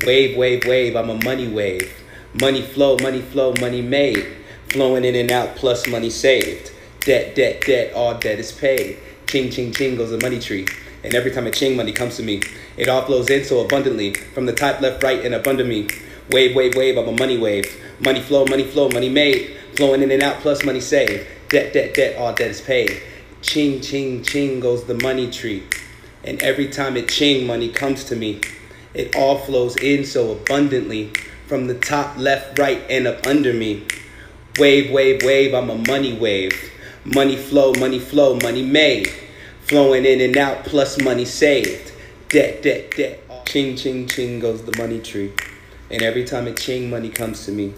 Wave, wave, wave, I'm a money wave. Money flow, money flow, money made. Flowing in and out, plus money saved. Debt, debt, debt, all debt is paid. Ching, ching, ching goes the money tree. And every time a ching money comes to me, it all flows in so abundantly from the top, left, right, and up under me. Wave, wave, wave, I'm a money wave. Money flow, money flow, money made. Flowing in and out, plus money saved. Debt, debt, debt, oh, all debt is paid. Ching, ching, ching goes the money tree. And every time it ching money comes to me, it all flows in so abundantly from the top, left, right, and up under me. Wave, wave, wave, I'm a money wave. Money flow, money flow, money made. Flowing in and out, plus money saved. Debt, debt, debt. Ching, ching, ching goes the money tree. And every time a ching money comes to me,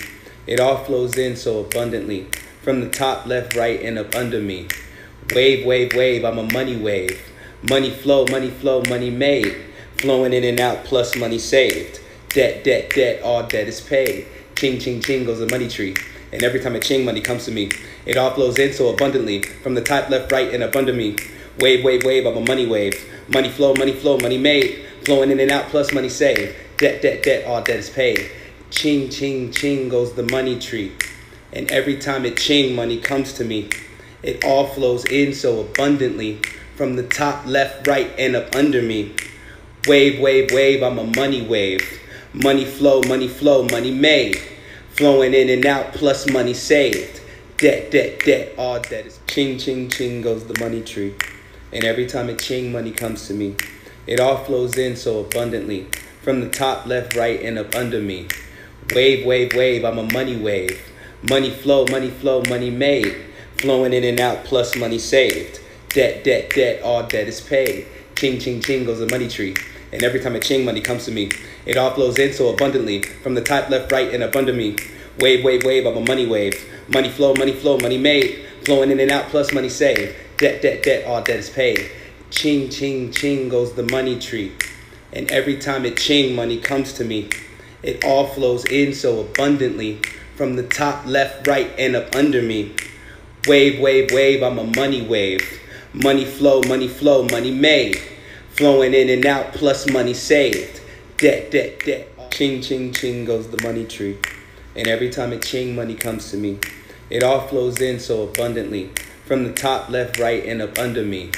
it all flows in so abundantly from the top, left, right, and up under me. Wave, wave, wave, I'm a money wave. Money flow, money flow, money made. Flowing in and out, plus money saved. Debt, debt, debt, all debt is paid. Ching, ching, ching goes the money tree. And every time a ching money comes to me, it all flows in so abundantly from the top, left, right, and up under me. Wave, wave, wave, I'm a money wave. Money flow, money flow, money made. Flowing in and out, plus money saved. Debt, debt, debt, all debt is paid. Ching, ching, ching goes the money tree. And every time it ching, money comes to me. It all flows in so abundantly from the top, left, right, and up under me. Wave, wave, wave, I'm a money wave. Money flow, money flow, money made. Flowing in and out, plus money saved. Debt, debt, debt, all debt is ching, ching, ching goes the money tree. And every time it ching, money comes to me. It all flows in so abundantly from the top, left, right, and up under me. Wave, wave, wave, I'm a money wave. Money flow, money flow, money made. Flowing in and out, plus money saved. Debt, debt, debt, all debt is paid. Ching, ching, ching goes the money tree. And every time a ching money comes to me, it all flows in so abundantly from the top, left, right, and up under me. Wave, wave, wave, I'm a money wave. Money flow, money flow, money made. Flowing in and out, plus money saved. Debt, debt, debt, all debt is paid. Ching, ching, ching goes the money tree. And every time it ching money comes to me, it all flows in so abundantly from the top, left, right, and up under me. Wave, wave, wave, I'm a money wave. Money flow, money flow, money made. Flowing in and out, plus money saved. Debt, debt, debt. Ching, ching, ching goes the money tree. And every time it ching, money comes to me. It all flows in so abundantly from the top, left, right, and up under me.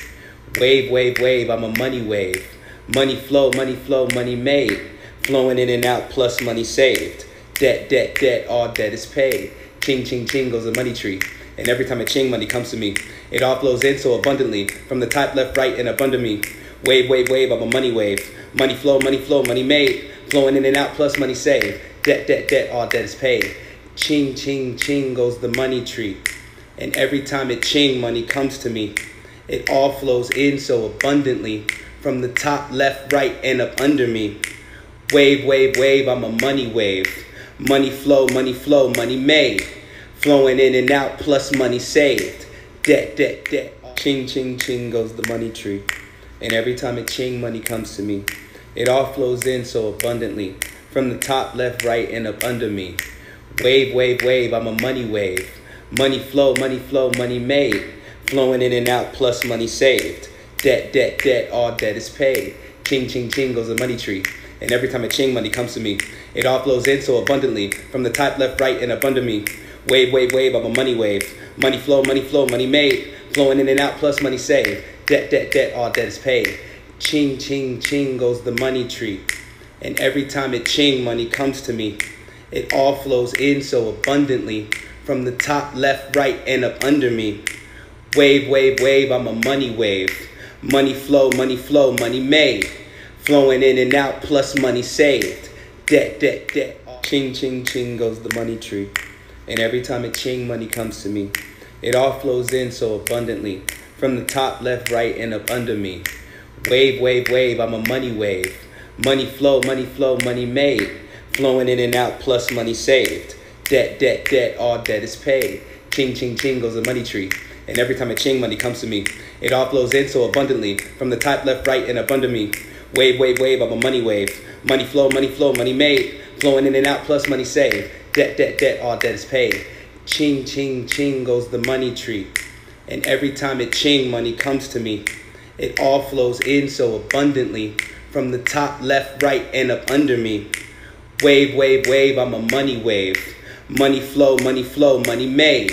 Wave, wave, wave, I'm a money wave. Money flow, money flow, money made. Flowing in and out, plus money saved. Debt, debt, debt, all debt is paid. Ching, ching, ching goes the money tree. And every time a ching money comes to me, it all flows in so abundantly from the top, left, right, and up under me. Wave, wave, wave, I'm a money wave. Money flow, money flow, money made. Flowing in and out, plus money saved. Debt, debt, debt, all debt is paid. Ching, ching, ching goes the money tree. And every time it ching money comes to me, it all flows in so abundantly from the top, left, right, and up under me. Wave, wave, wave, I'm a money wave. Money flow, money flow, money made. Flowing in and out, plus money saved. Debt, debt, debt. Ching, ching, ching goes the money tree. And every time it ching, money comes to me. It all flows in so abundantly from the top, left, right, and up under me. Wave, wave, wave, I'm a money wave. Money flow, money flow, money made. Flowing in and out, plus money saved. Debt, debt, debt, all debt is paid. Ching, ching, ching goes the money tree. And every time a ching money comes to me, it all flows in so abundantly from the top, left, right, and up under me. Wave, wave, wave, I'm a money wave. Money flow, money flow, money made. Flowing in and out, plus money saved. Debt, debt, debt, all debt is paid. Ching, ching, ching goes the money tree. And every time it ching money comes to me, it all flows in so abundantly from the top, left, right, and up under me. Wave, wave, wave, I'm a money wave. Money flow, money flow, money made. Flowing in and out, plus money saved. Debt, debt, debt. Ching, ching, ching goes the money tree. And every time it ching, money comes to me. It all flows in so abundantly from the top, left, right, and up under me. Wave, wave, wave, I'm a money wave. Money flow, money flow, money made. Flowing in and out, plus money saved. Debt, debt, debt, all debt is paid. Ching, ching, ching goes the money tree. And every time a ching money comes to me, it all flows in so abundantly from the top, left, right, and up under me. Wave, wave, wave, I'm a money wave. Money flow, money flow, money made. Flowing in and out, plus money saved. Debt, debt, debt, all debt is paid. Ching, ching, ching goes the money tree. And every time it ching money comes to me, it all flows in so abundantly from the top, left, right, and up under me. Wave, wave, wave, I'm a money wave. Money flow, money flow, money made.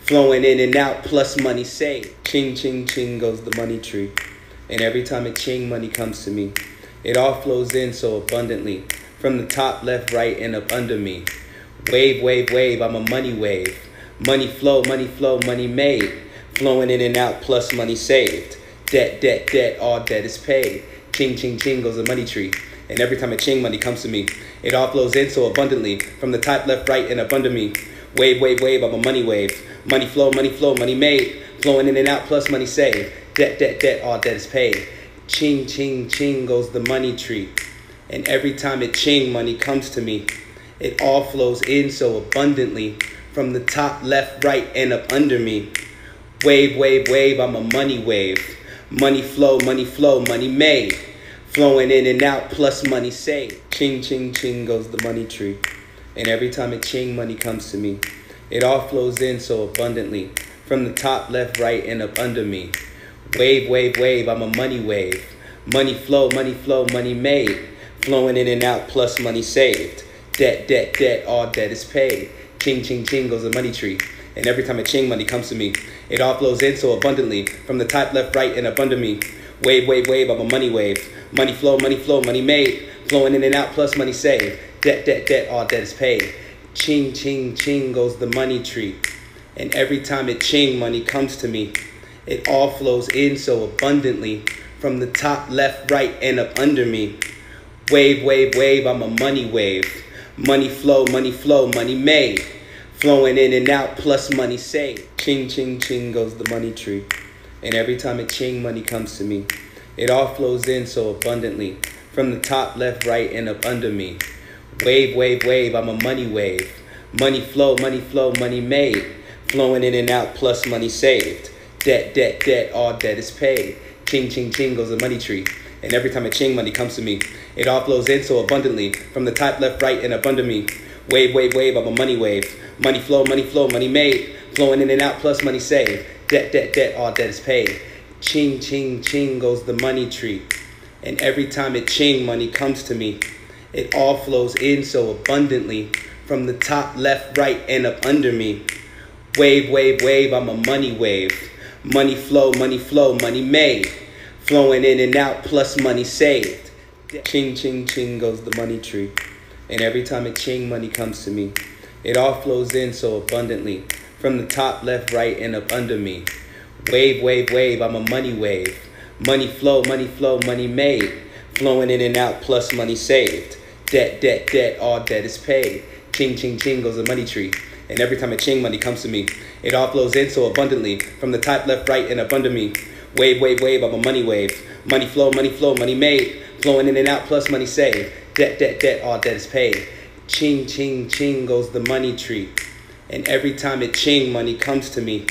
Flowing in and out, plus money saved. Ching, ching, ching goes the money tree. And every time it ching, money comes to me. It all flows in so abundantly from the top, left, right, and up under me. Wave, wave, wave, I'm a money wave. Money flow, money flow, money made. Flowing in and out, plus money saved. Debt, debt, debt, all debt is paid. Ching, ching, ching goes the money tree. And every time a ching money comes to me, it all flows in so abundantly from the top, left, right, and up under me. Wave, wave, wave, I'm a money wave. Money flow, money flow, money made. Flowing in and out, plus money saved. Debt, debt, debt, all debt is paid. Ching, ching, ching goes the money tree. And every time it ching money comes to me, it all flows in so abundantly from the top, left, right, and up under me. Wave, wave, wave, I'm a money wave. Money flow, money flow, money made. Flowing in and out, plus money saved. Ching, ching, ching goes the money tree. And every time it ching, money comes to me. It all flows in so abundantly from the top, left, right, and up under me. Wave, wave, wave, I'm a money wave. Money flow, money flow, money made. Flowing in and out, plus money saved. Debt, debt, debt, all debt is paid. Ching, ching, ching goes the money tree. And every time a ching money comes to me, it all flows in so abundantly from the top, left, right, and up under me. Wave, wave, wave, I'm a money wave. Money flow, money flow, money made. Flowing in and out, plus money saved. Debt, debt, debt, all debt is paid. Ching, ching, ching goes the money tree. And every time it ching money comes to me, it all flows in so abundantly from the top, left, right, and up under me. Wave, wave, wave, I'm a money wave. Money flow, money flow, money made. Flowing in and out, plus money saved. Ching, ching, ching goes the money tree. And every time it ching, money comes to me. It all flows in so abundantly from the top, left, right, and up under me. Wave, wave, wave, I'm a money wave. Money flow, money flow, money made. Flowing in and out, plus money saved. Debt, debt, debt, all debt is paid. Ching, ching, ching goes the money tree. And every time a ching money comes to me, it all flows in so abundantly from the top, left, right, and up under me. Wave, wave, wave, I'm a money wave. Money flow, money flow, money made. Flowing in and out, plus money saved. Debt, debt, debt, all debt is paid. Ching, ching, ching goes the money tree. And every time it ching money comes to me, it all flows in so abundantly from the top, left, right, and up under me. Wave, wave, wave, I'm a money wave. Money flow, money flow, money made. Flowing in and out, plus money saved. Ching, ching, ching goes the money tree. And every time it ching, money comes to me. It all flows in so abundantly from the top, left, right, and up under me. Wave, wave, wave, I'm a money wave. Money flow, money flow, money made. Flowing in and out, plus money saved. Debt, debt, debt, all debt is paid. Ching, ching, ching goes the money tree. And every time a ching money comes to me, it all flows in so abundantly from the top, left, right, and up under me. Wave, wave, wave, I'm a money wave. Money flow, money flow, money made. Flowing in and out, plus money saved. Debt, debt, debt, all debt is paid. Ching, ching, ching goes the money tree. And every time a ching money comes to me,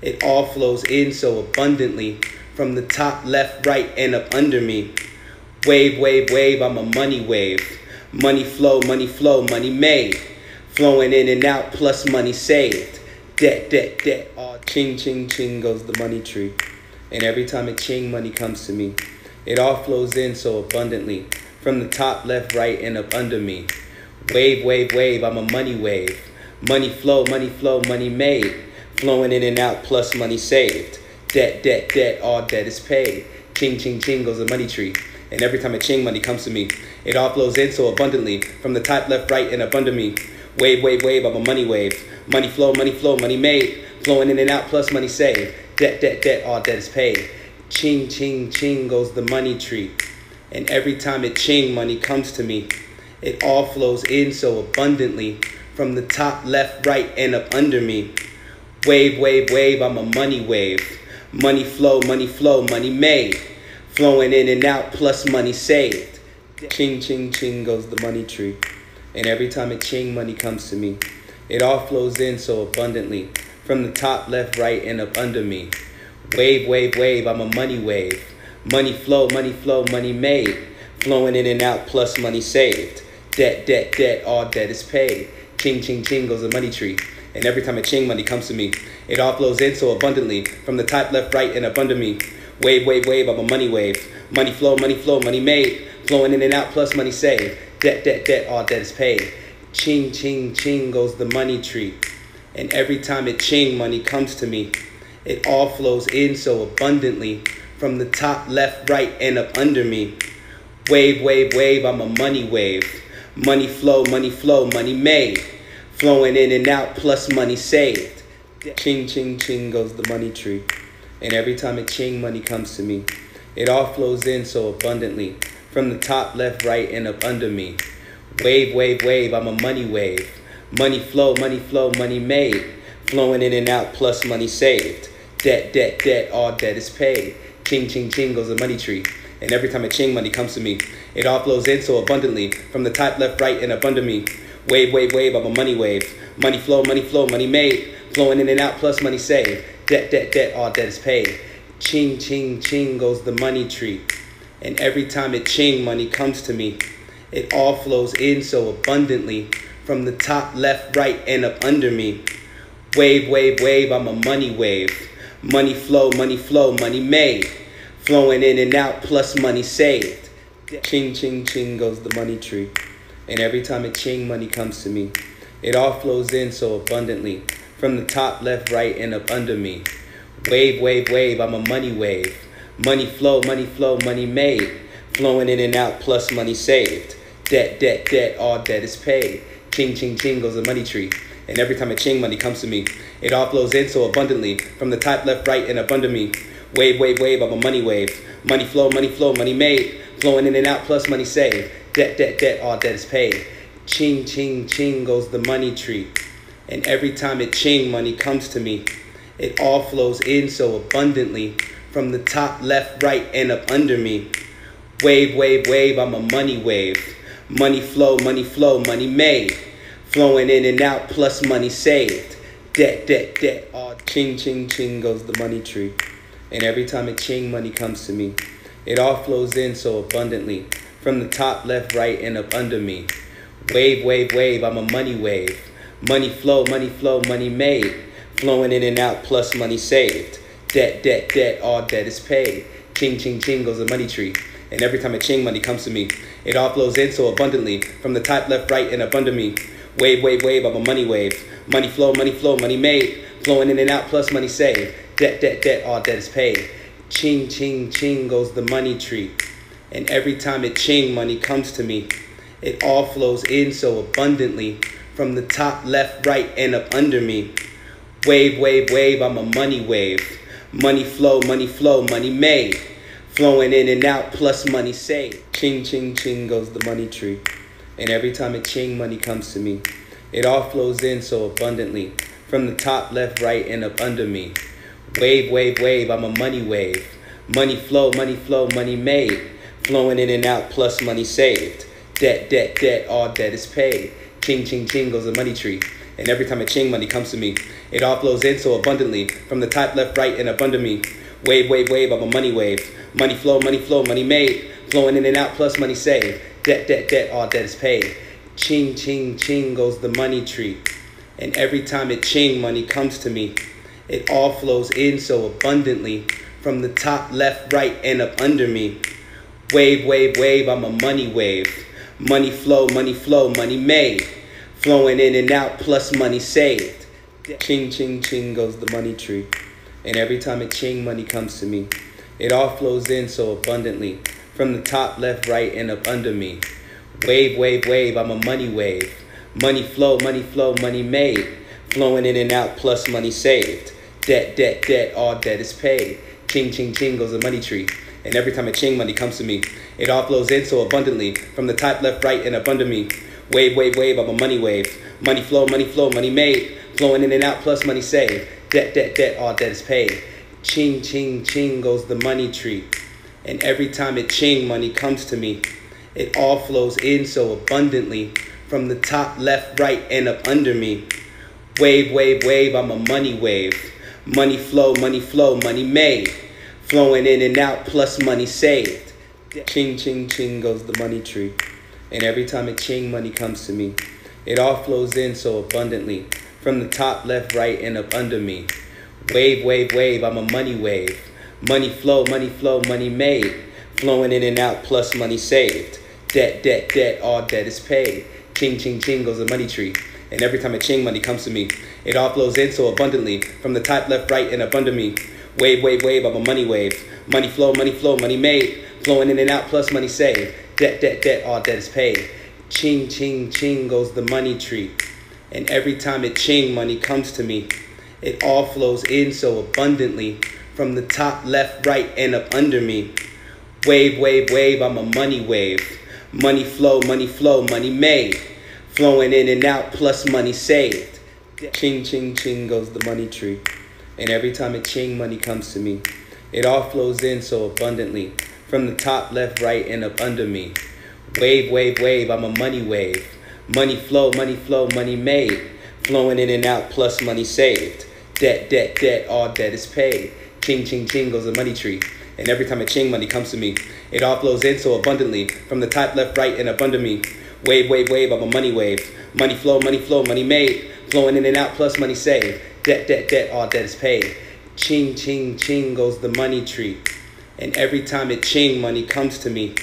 it all flows in so abundantly from the top, left, right, and up under me. Wave, wave, wave, I'm a money wave. Money flow, money flow, money made. Flowing in and out, plus money saved. Debt, debt, debt, all ching, ching, ching goes the money tree. And every time it ching money comes to me, it all flows in so abundantly from the top, left, right, and up under me. Wave, wave, wave, I'm a money wave. Money flow, money flow, money made. Flowing in and out, plus money saved. Debt, debt, debt, all debt is paid. Ching, ching, ching goes the money tree. And every time a ching money comes to me, it all flows in so abundantly from the top, left, right, and up under me. Wave, wave, wave, I'm a money wave. Money flow, money flow, money made. Flowing in and out, plus money saved. Debt, debt, debt, all debt is paid. Ching, ching, ching goes the money tree. And every time it ching money comes to me, it all flows in so abundantly from the top, left, right, and up under me. Wave, wave, wave, I'm a money wave. Money flow, money flow, money made. Flowing in and out, plus money saved. Ching, ching, ching goes the money tree. And every time it ching, money comes to me. It all flows in so abundantly from the top, left, right, and up under me. Wave, wave, wave, I'm a money wave. Money flow, money flow, money made. Flowing in and out, plus money saved. Debt, debt, debt, all debt is paid. Ching, ching, ching goes the money tree. And every time a ching money comes to me, it all flows in so abundantly from the top, left, right, and up under me. Wave, wave, wave, I'm a money wave. Money flow, money flow, money made. Flowing in and out, plus money saved. Debt, debt, debt, all debt is paid. Ching, ching, ching goes the money tree. And every time it ching money comes to me, it all flows in so abundantly from the top, left, right, and up under me. Wave, wave, wave, I'm a money wave. Money flow, money flow, money made. Flowing in and out, plus money saved. Ching, ching, ching goes the money tree. And every time a ching money comes to me, it all flows in so abundantly from the top, left, right, and up under me. Wave, wave, wave, I'm a money wave. Money flow, money flow, money made. Flowing in and out, plus money saved. Debt, debt, debt, all debt is paid. Ching, ching, ching goes the money tree. And every time a ching money comes to me, it all flows in so abundantly from the top, left, right, and up under me. Wave, wave, wave, I'm a money wave. Money flow, money flow, money made. Flowing in and out, plus money saved. Debt, debt, debt, all debt is paid. Ching, ching, ching goes the money tree. And every time it ching money comes to me, it all flows in so abundantly from the top, left, right, and up under me. Wave, wave, wave, I'm a money wave. Money flow, money flow, money made. Flowing in and out, plus money saved. Ching, ching, ching goes the money tree. And every time a ching money comes to me, it all flows in so abundantly from the top, left, right, and up under me. Wave, wave, wave, I'm a money wave. Money flow, money flow, money made. Flowing in and out, plus money saved. Debt, debt, debt, all debt is paid. Ching, ching, ching goes the money tree. And every time a ching money comes to me, it all flows in so abundantly from the top, left, right, and up under me. Wave, wave, wave, I'm a money wave. Money flow, money flow, money made. Flowing in and out, plus money saved. Debt, debt, debt, all debt is paid. Ching, ching, ching goes the money tree. And every time it ching money comes to me, it all flows in so abundantly from the top, left, right, and up under me. Wave, wave, wave, I'm a money wave. Money flow, money flow, money made. Flowing in and out, plus money saved. Debt, debt, debt, all ching, ching, ching goes the money tree. And every time it ching money comes to me, it all flows in so abundantly from the top, left, right, and up under me. Wave, wave, wave, I'm a money wave. Money flow, money flow, money made. Flowing in and out, plus money saved. Debt, debt, debt, all debt is paid. Ching, ching, ching goes the money tree. And every time a ching money comes to me, it all flows in so abundantly from the top, left, right, and up under me. Wave, wave, wave, I'm a money wave. Money flow, money flow, money made. Flowing in and out, plus money saved. Debt, debt, debt, all debt is paid. Ching, ching, ching goes the money tree. And every time it ching money comes to me, it all flows in so abundantly from the top, left, right, and up under me. Wave, wave, wave, I'm a money wave. Money flow, money flow, money made. Flowing in and out, plus money saved. Ching, ching, ching goes the money tree. And every time it ching money comes to me, it all flows in so abundantly from the top, left, right, and up under me. Wave, wave, wave, I'm a money wave. Money flow, money flow, money made. Flowing in and out, plus money saved. Debt, debt, debt, all debt is paid. Ching, ching, ching goes the money tree. And every time a ching money comes to me, it all flows in so abundantly from the top, left, right, and up under me. Wave, wave, wave, I'm a money wave. Money flow, money flow, money made. Flowing in and out, plus money saved. Debt, debt, debt, all debt is paid. Ching, ching, ching goes the money tree. And every time a ching money comes to me, it all flows in so abundantly from the top, left, right, and up under me. Wave, wave, wave, I'm a money wave. Money flow, money flow, money made. Flowing in and out, plus money saved. Ching, ching, ching goes the money tree. And every time a ching money comes to me, it all flows in so abundantly from the top, left, right, and up under me. Wave, wave, wave, I'm a money wave. Money flow, money flow, money made. Flowing in and out, plus money saved. Debt, debt, debt, all debt is paid. Ching, ching, ching goes the money tree. And every time a ching money comes to me, it all flows in so abundantly from the top, left, right, and up under me. Wave, wave, wave, I'm a money wave. Money flow, money flow, money made. Flowing in and out, plus money saved. Debt, debt, debt, all debt is paid. Ching, ching, ching goes the money tree. And every time it ching money comes to me, it all flows in so abundantly from the top, left, right, and up under me. Wave, wave, wave, I'm a money wave. Money flow, money flow, money made. Flowing in and out, plus money saved. Ching, ching, ching goes the money tree. And every time a ching money comes to me, it all flows in so abundantly from the top, left, right, and up under me. Wave, wave, wave, I'm a money wave. Money flow, money flow, money made. Flowing in and out, plus money saved. Debt, debt, debt, all debt is paid. Ching, ching, ching goes the money tree. And every time a ching money comes to me, it all flows in so abundantly from the top, left, right, and up under me. Wave, wave, wave, I'm a money wave. Money flow, money flow, money made. Flowing in and out, plus money saved. Debt, debt, debt, all debt is paid. Ching, ching, ching goes the money tree. And every time it ching money comes to me, it all flows in so abundantly from the top, left, right, and up under me. Wave, wave, wave, I'm a money wave. Money flow, money flow, money made. Flowing in and out, plus money saved. Ching, ching, ching goes the money tree. And every time a ching money comes to me, it all flows in so abundantly from the top, left, right, and up under me. Wave, wave, wave, I'm a money wave. Money flow, money flow, money made. Flowing in and out, plus money saved. Debt, debt, debt, all debt is paid. Ching, ching, ching goes the money tree. And every time a ching money comes to me, it all flows in so abundantly from the top, left, right, and up under me. Wave, wave, wave, I'm a money wave. Money flow, money flow, money made. Flowing in and out, plus money saved. Debt, debt, debt, all debt is paid. Ching, ching, ching goes the money tree. And every time it ching money comes to me,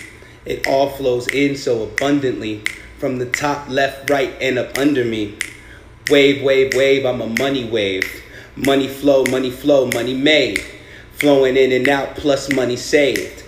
it all flows in so abundantly from the top, left, right, and up under me. Wave, wave, wave, I'm a money wave. Money flow, money flow, money made. Flowing in and out, plus money saved.